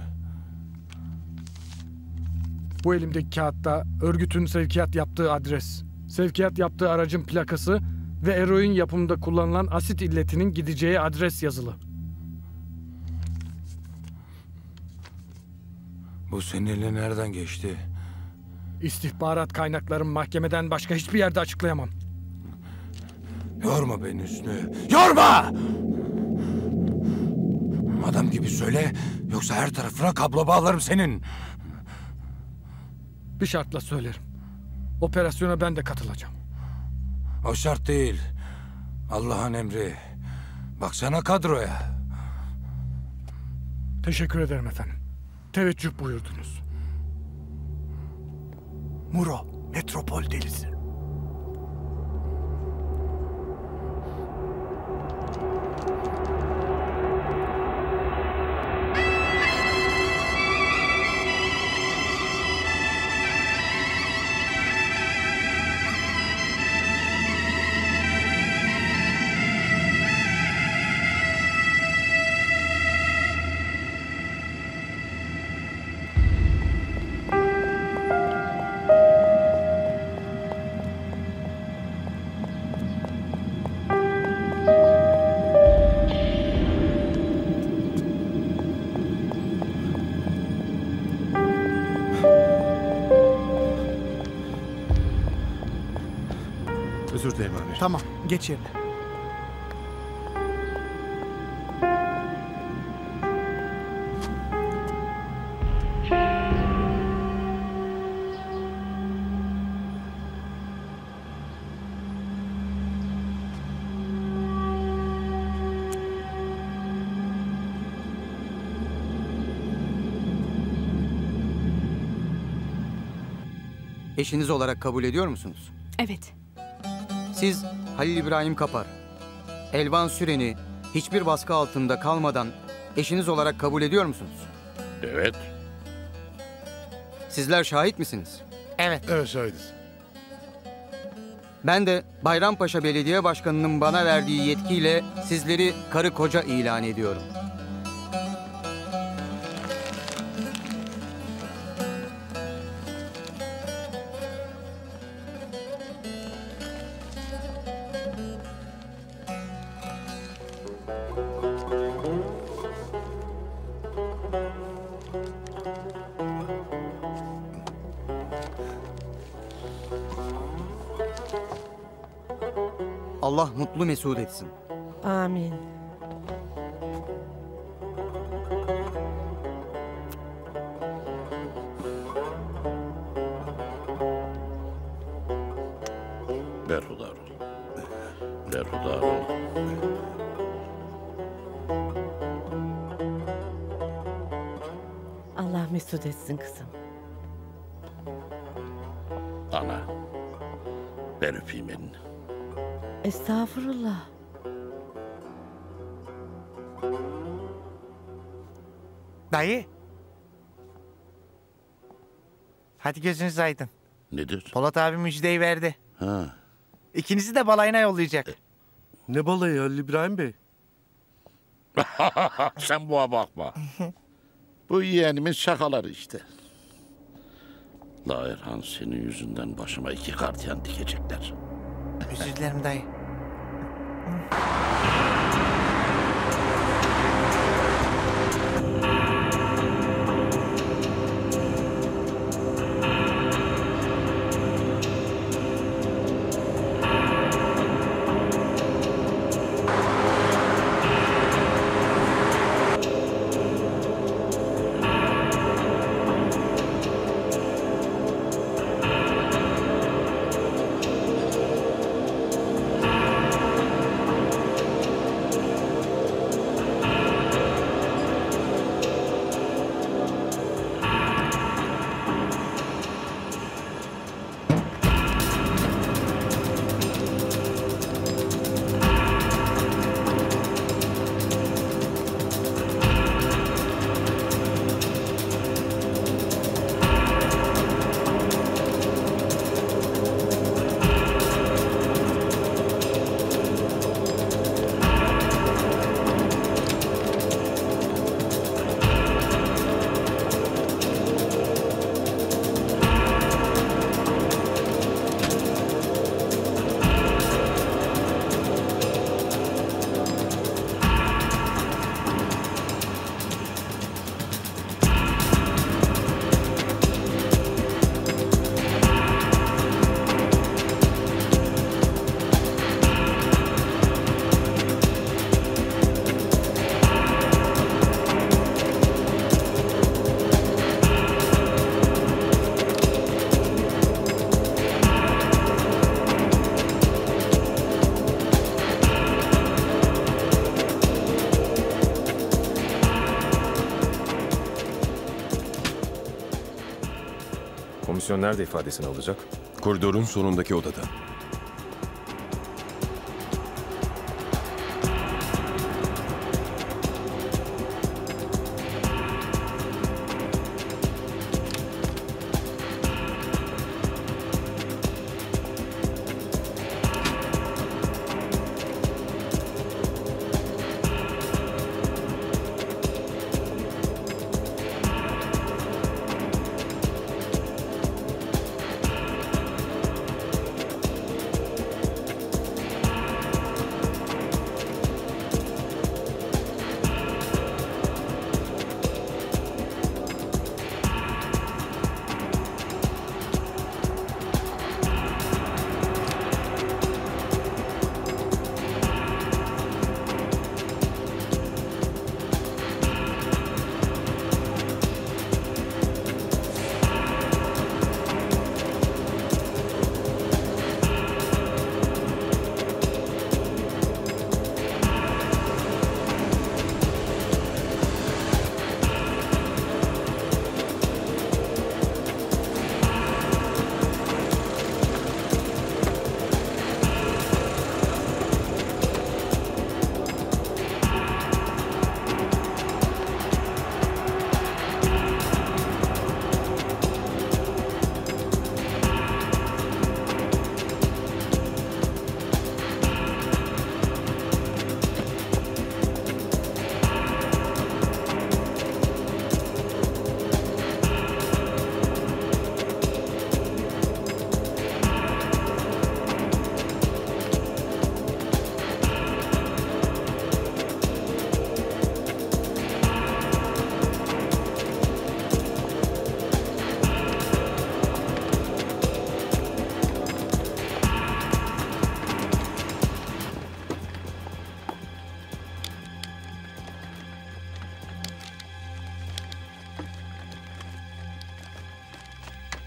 Bu elimdeki kağıtta örgütün sevkiyat yaptığı adres, sevkiyat yaptığı aracın plakası ve eroin yapımında kullanılan asit illetinin gideceği adres yazılı. Bu seninle nereden geçti? İstihbarat kaynaklarım mahkemeden başka hiçbir yerde açıklayamam. Yorma beni Hüsnü. Yorma! Adam gibi söyle yoksa her tarafına kablo bağlarım senin. Bir şartla söylerim. Operasyona ben de katılacağım. O şart değil. Allah'ın emri. Baksana kadroya. Teşekkür ederim efendim. Teveccüh buyurdunuz. Muro, metropol delisi. Geç yerine. Eşiniz olarak kabul ediyor musunuz? Evet. Siz Halil İbrahim Kapar, Elvan Süren'i hiçbir baskı altında kalmadan eşiniz olarak kabul ediyor musunuz? Evet. Sizler şahit misiniz? Evet. Evet şahidiz. Ben de Bayrampaşa Belediye Başkanı'nın bana verdiği yetkiyle sizleri karı koca ilan ediyorum. Mesut etsin. Amin. Estağfurullah. Dayı. Hadi gözünüz aydın. Nedir? Polat abi müjdeyi verdi. Ha. İkinizi de balayına yollayacak. Ne balayı Halil İbrahim Bey? [laughs] Sen buna bakma. Bu yeğenimin şakaları işte. La Erhan senin yüzünden başıma iki gardiyan dikecekler. Özür dilerim dayı. Mm-hmm. Komisyon nerede ifadesini alacak? Koridorun sonundaki odada.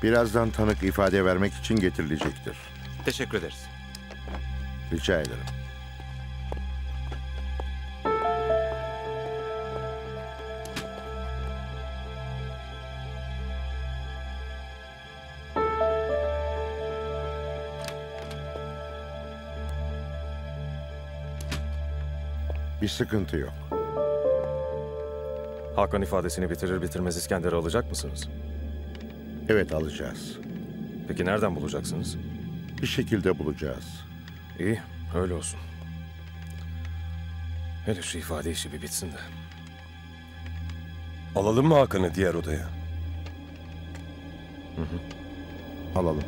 Birazdan tanık ifade vermek için getirilecektir. Teşekkür ederiz. Rica ederim. Bir sıkıntı yok. Hakan ifadesini bitirir bitirmez İskender'i alacak mısınız? Evet alacağız. Peki nereden bulacaksınız? Bir şekilde bulacağız. İyi, öyle olsun. Hele şu ifade işi bir bitsin de. Alalım mı Hakan'ı diğer odaya? Hı hı. Alalım.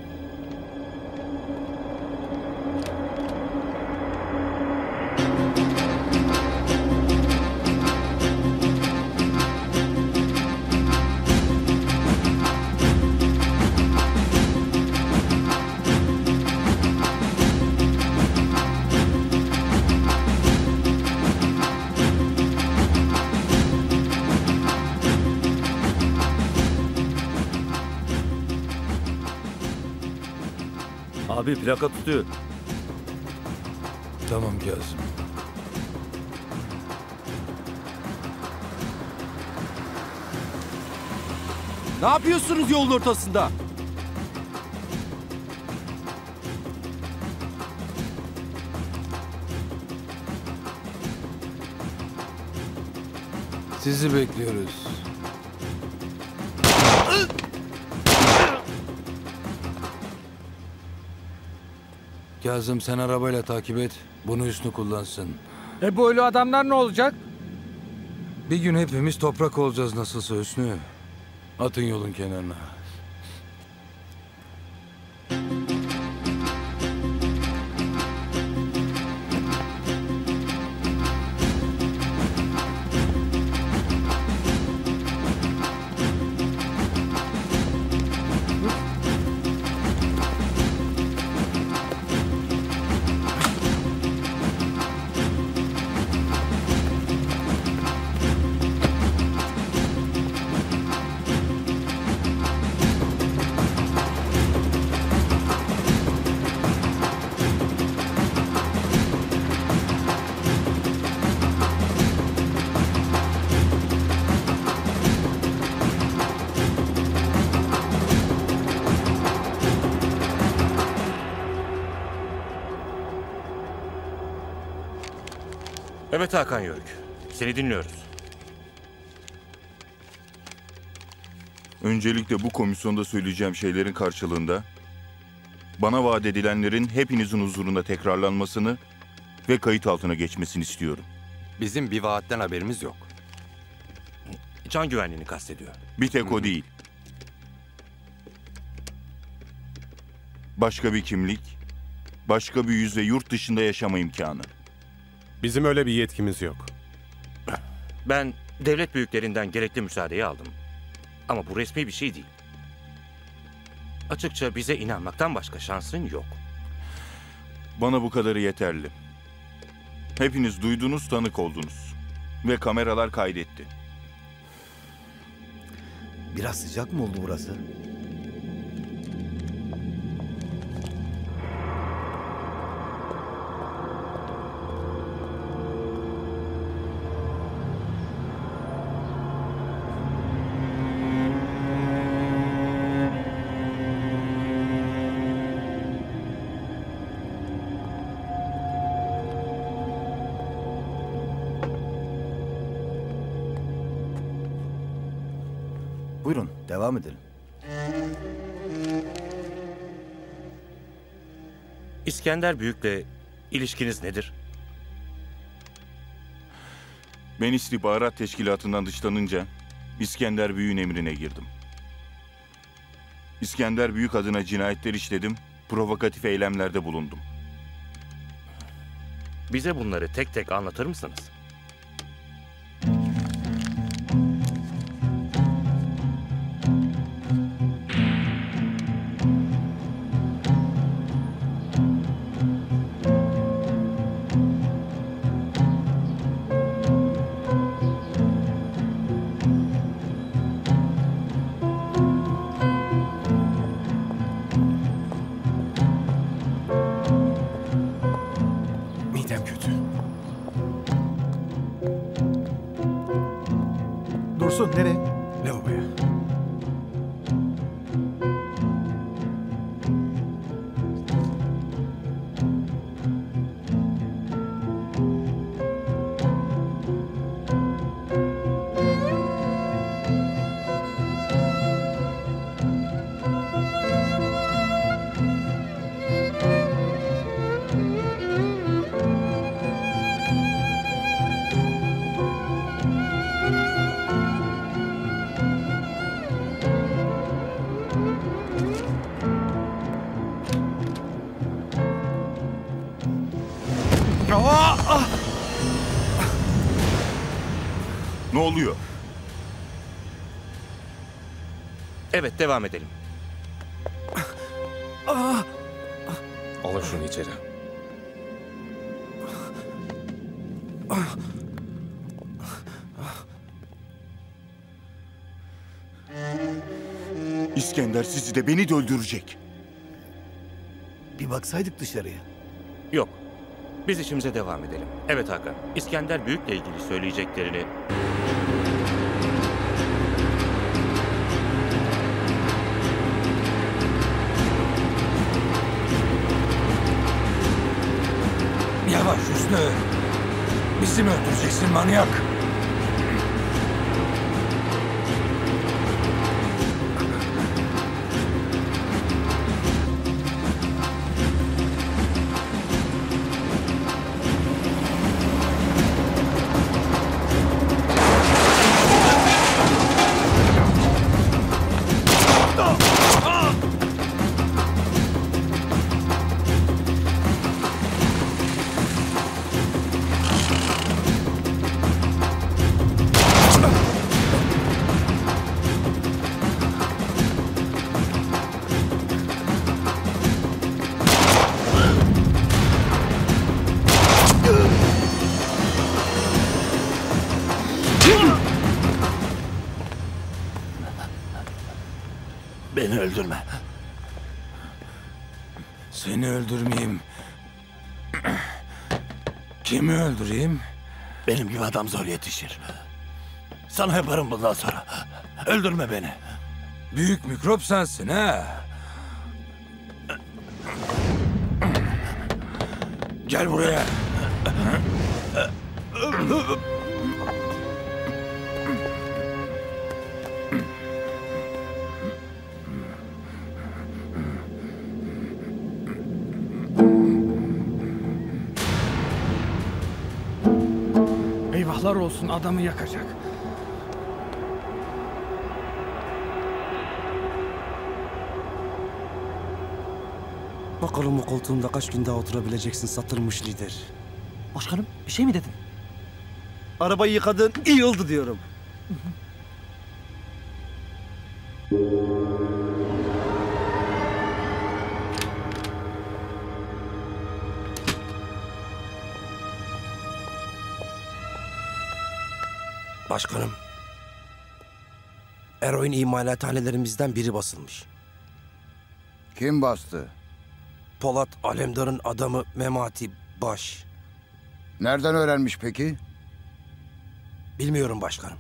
Plaka tutuyor. Tamam Kazım. Ne yapıyorsunuz yolun ortasında? Sizi bekliyoruz. Kazım sen arabayla takip et. Bunu Hüsnü kullansın. E bu ölü adamlar ne olacak? Bir gün hepimiz toprak olacağız nasılsa Hüsnü. Atın yolun kenarına. Evet Hakan Yörük. Seni dinliyoruz. Öncelikle bu komisyonda söyleyeceğim şeylerin karşılığında bana vaat edilenlerin hepinizin huzurunda tekrarlanmasını ve kayıt altına geçmesini istiyorum. Bizim bir vaatten haberimiz yok. Can güvenliğini kastediyor. Bir tek o değil. Başka bir kimlik, başka bir yüz ve yurt dışında yaşama imkanı. Bizim öyle bir yetkimiz yok. Ben devlet büyüklerinden gerekli müsaadeyi aldım. Ama bu resmi bir şey değil. Açıkça bize inanmaktan başka şansın yok. Bana bu kadarı yeterli. Hepiniz duydunuz, tanık oldunuz. Ve kameralar kaydetti. Biraz sıcak mı oldu burası? Devam edelim. İskender Büyük'le ilişkiniz nedir? Ben istihbarat teşkilatından dışlanınca İskender Büyük'ün emrine girdim. İskender Büyük adına cinayetler işledim, provokatif eylemlerde bulundum. Bize bunları tek tek anlatır mısınız? Devam edelim. Alın şunu içeri. İskender sizi de beni de öldürecek. Bir baksaydık dışarıya. Yok. Biz işimize devam edelim. Evet Hakan. İskender Büyük'le ilgili söyleyeceklerini Bizi mi öldüreceksin manyak? Öldürme. Seni öldürmeyeyim. Kimi öldüreyim? Benim gibi adam zor yetişir. Sana yaparım bundan sonra. Öldürme beni. Büyük mikrop sensin ha. Gel buraya. Eyvahlar olsun adamı yakacak. Bakalım o koltuğunda kaç gün daha oturabileceksin satılmış lider. Başkanım bir şey mi dedin? Arabayı yıkadın iyi oldu diyorum. Başkanım. Eroin imalathanelerimizden biri basılmış. Kim bastı? Polat Alemdar'ın adamı Memati Baş. Nereden öğrenmiş peki? Bilmiyorum başkanım.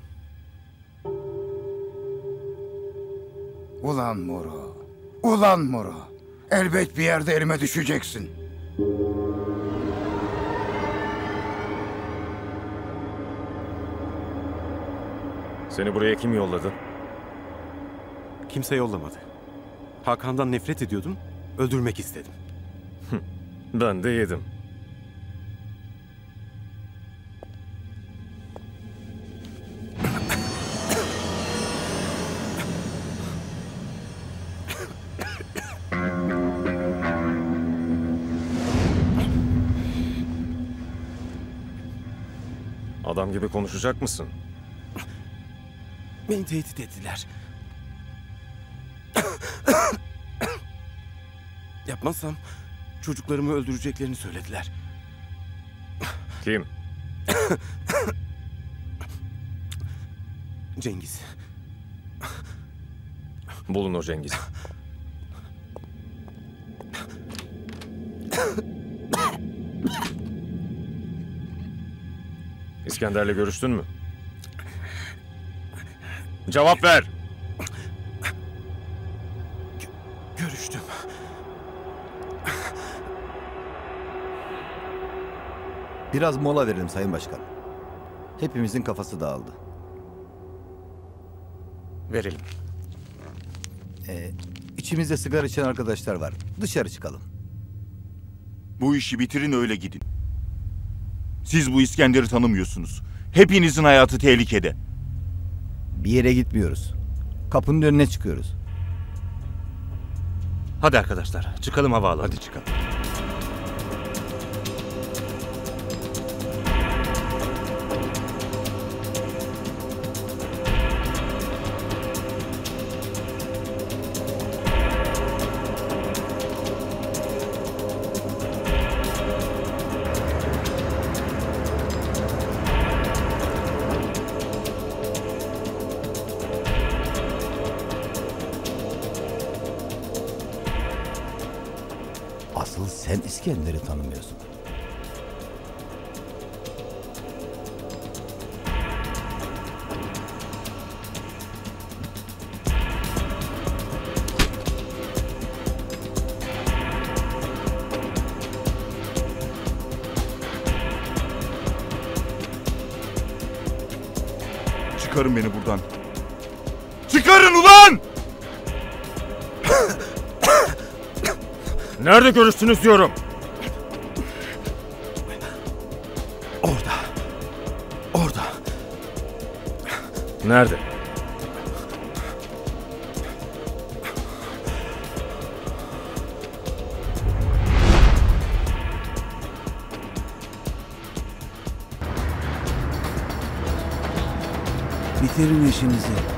Ulan Muro. Ulan Muro. Elbet bir yerde elime düşeceksin. Seni buraya kim yolladı? Kimse yollamadı. Hakan'dan nefret ediyordum, öldürmek istedim. Ben de yedim. Adam gibi konuşacak mısın? Beni tehdit ettiler. [coughs] Yapmazsam çocuklarımı öldüreceklerini söylediler. Kim? [coughs] Cengiz. Bulun o Cengiz. [coughs] İskender'le görüştün mü? Cevap ver. Görüştüm. Biraz mola verelim Sayın Başkan. Hepimizin kafası dağıldı. Verelim. Ee, içimizde sigara içen arkadaşlar var. Dışarı çıkalım. Bu işi bitirin öyle gidin. Siz bu İskender'i tanımıyorsunuz. Hepinizin hayatı tehlikede. Bir yere gitmiyoruz. Kapının önüne çıkıyoruz. Hadi arkadaşlar çıkalım havaalanına. Hadi çıkalım. Nerede görüştünüz diyorum. Orada. Orada. Nerede? Bitirin işinizi.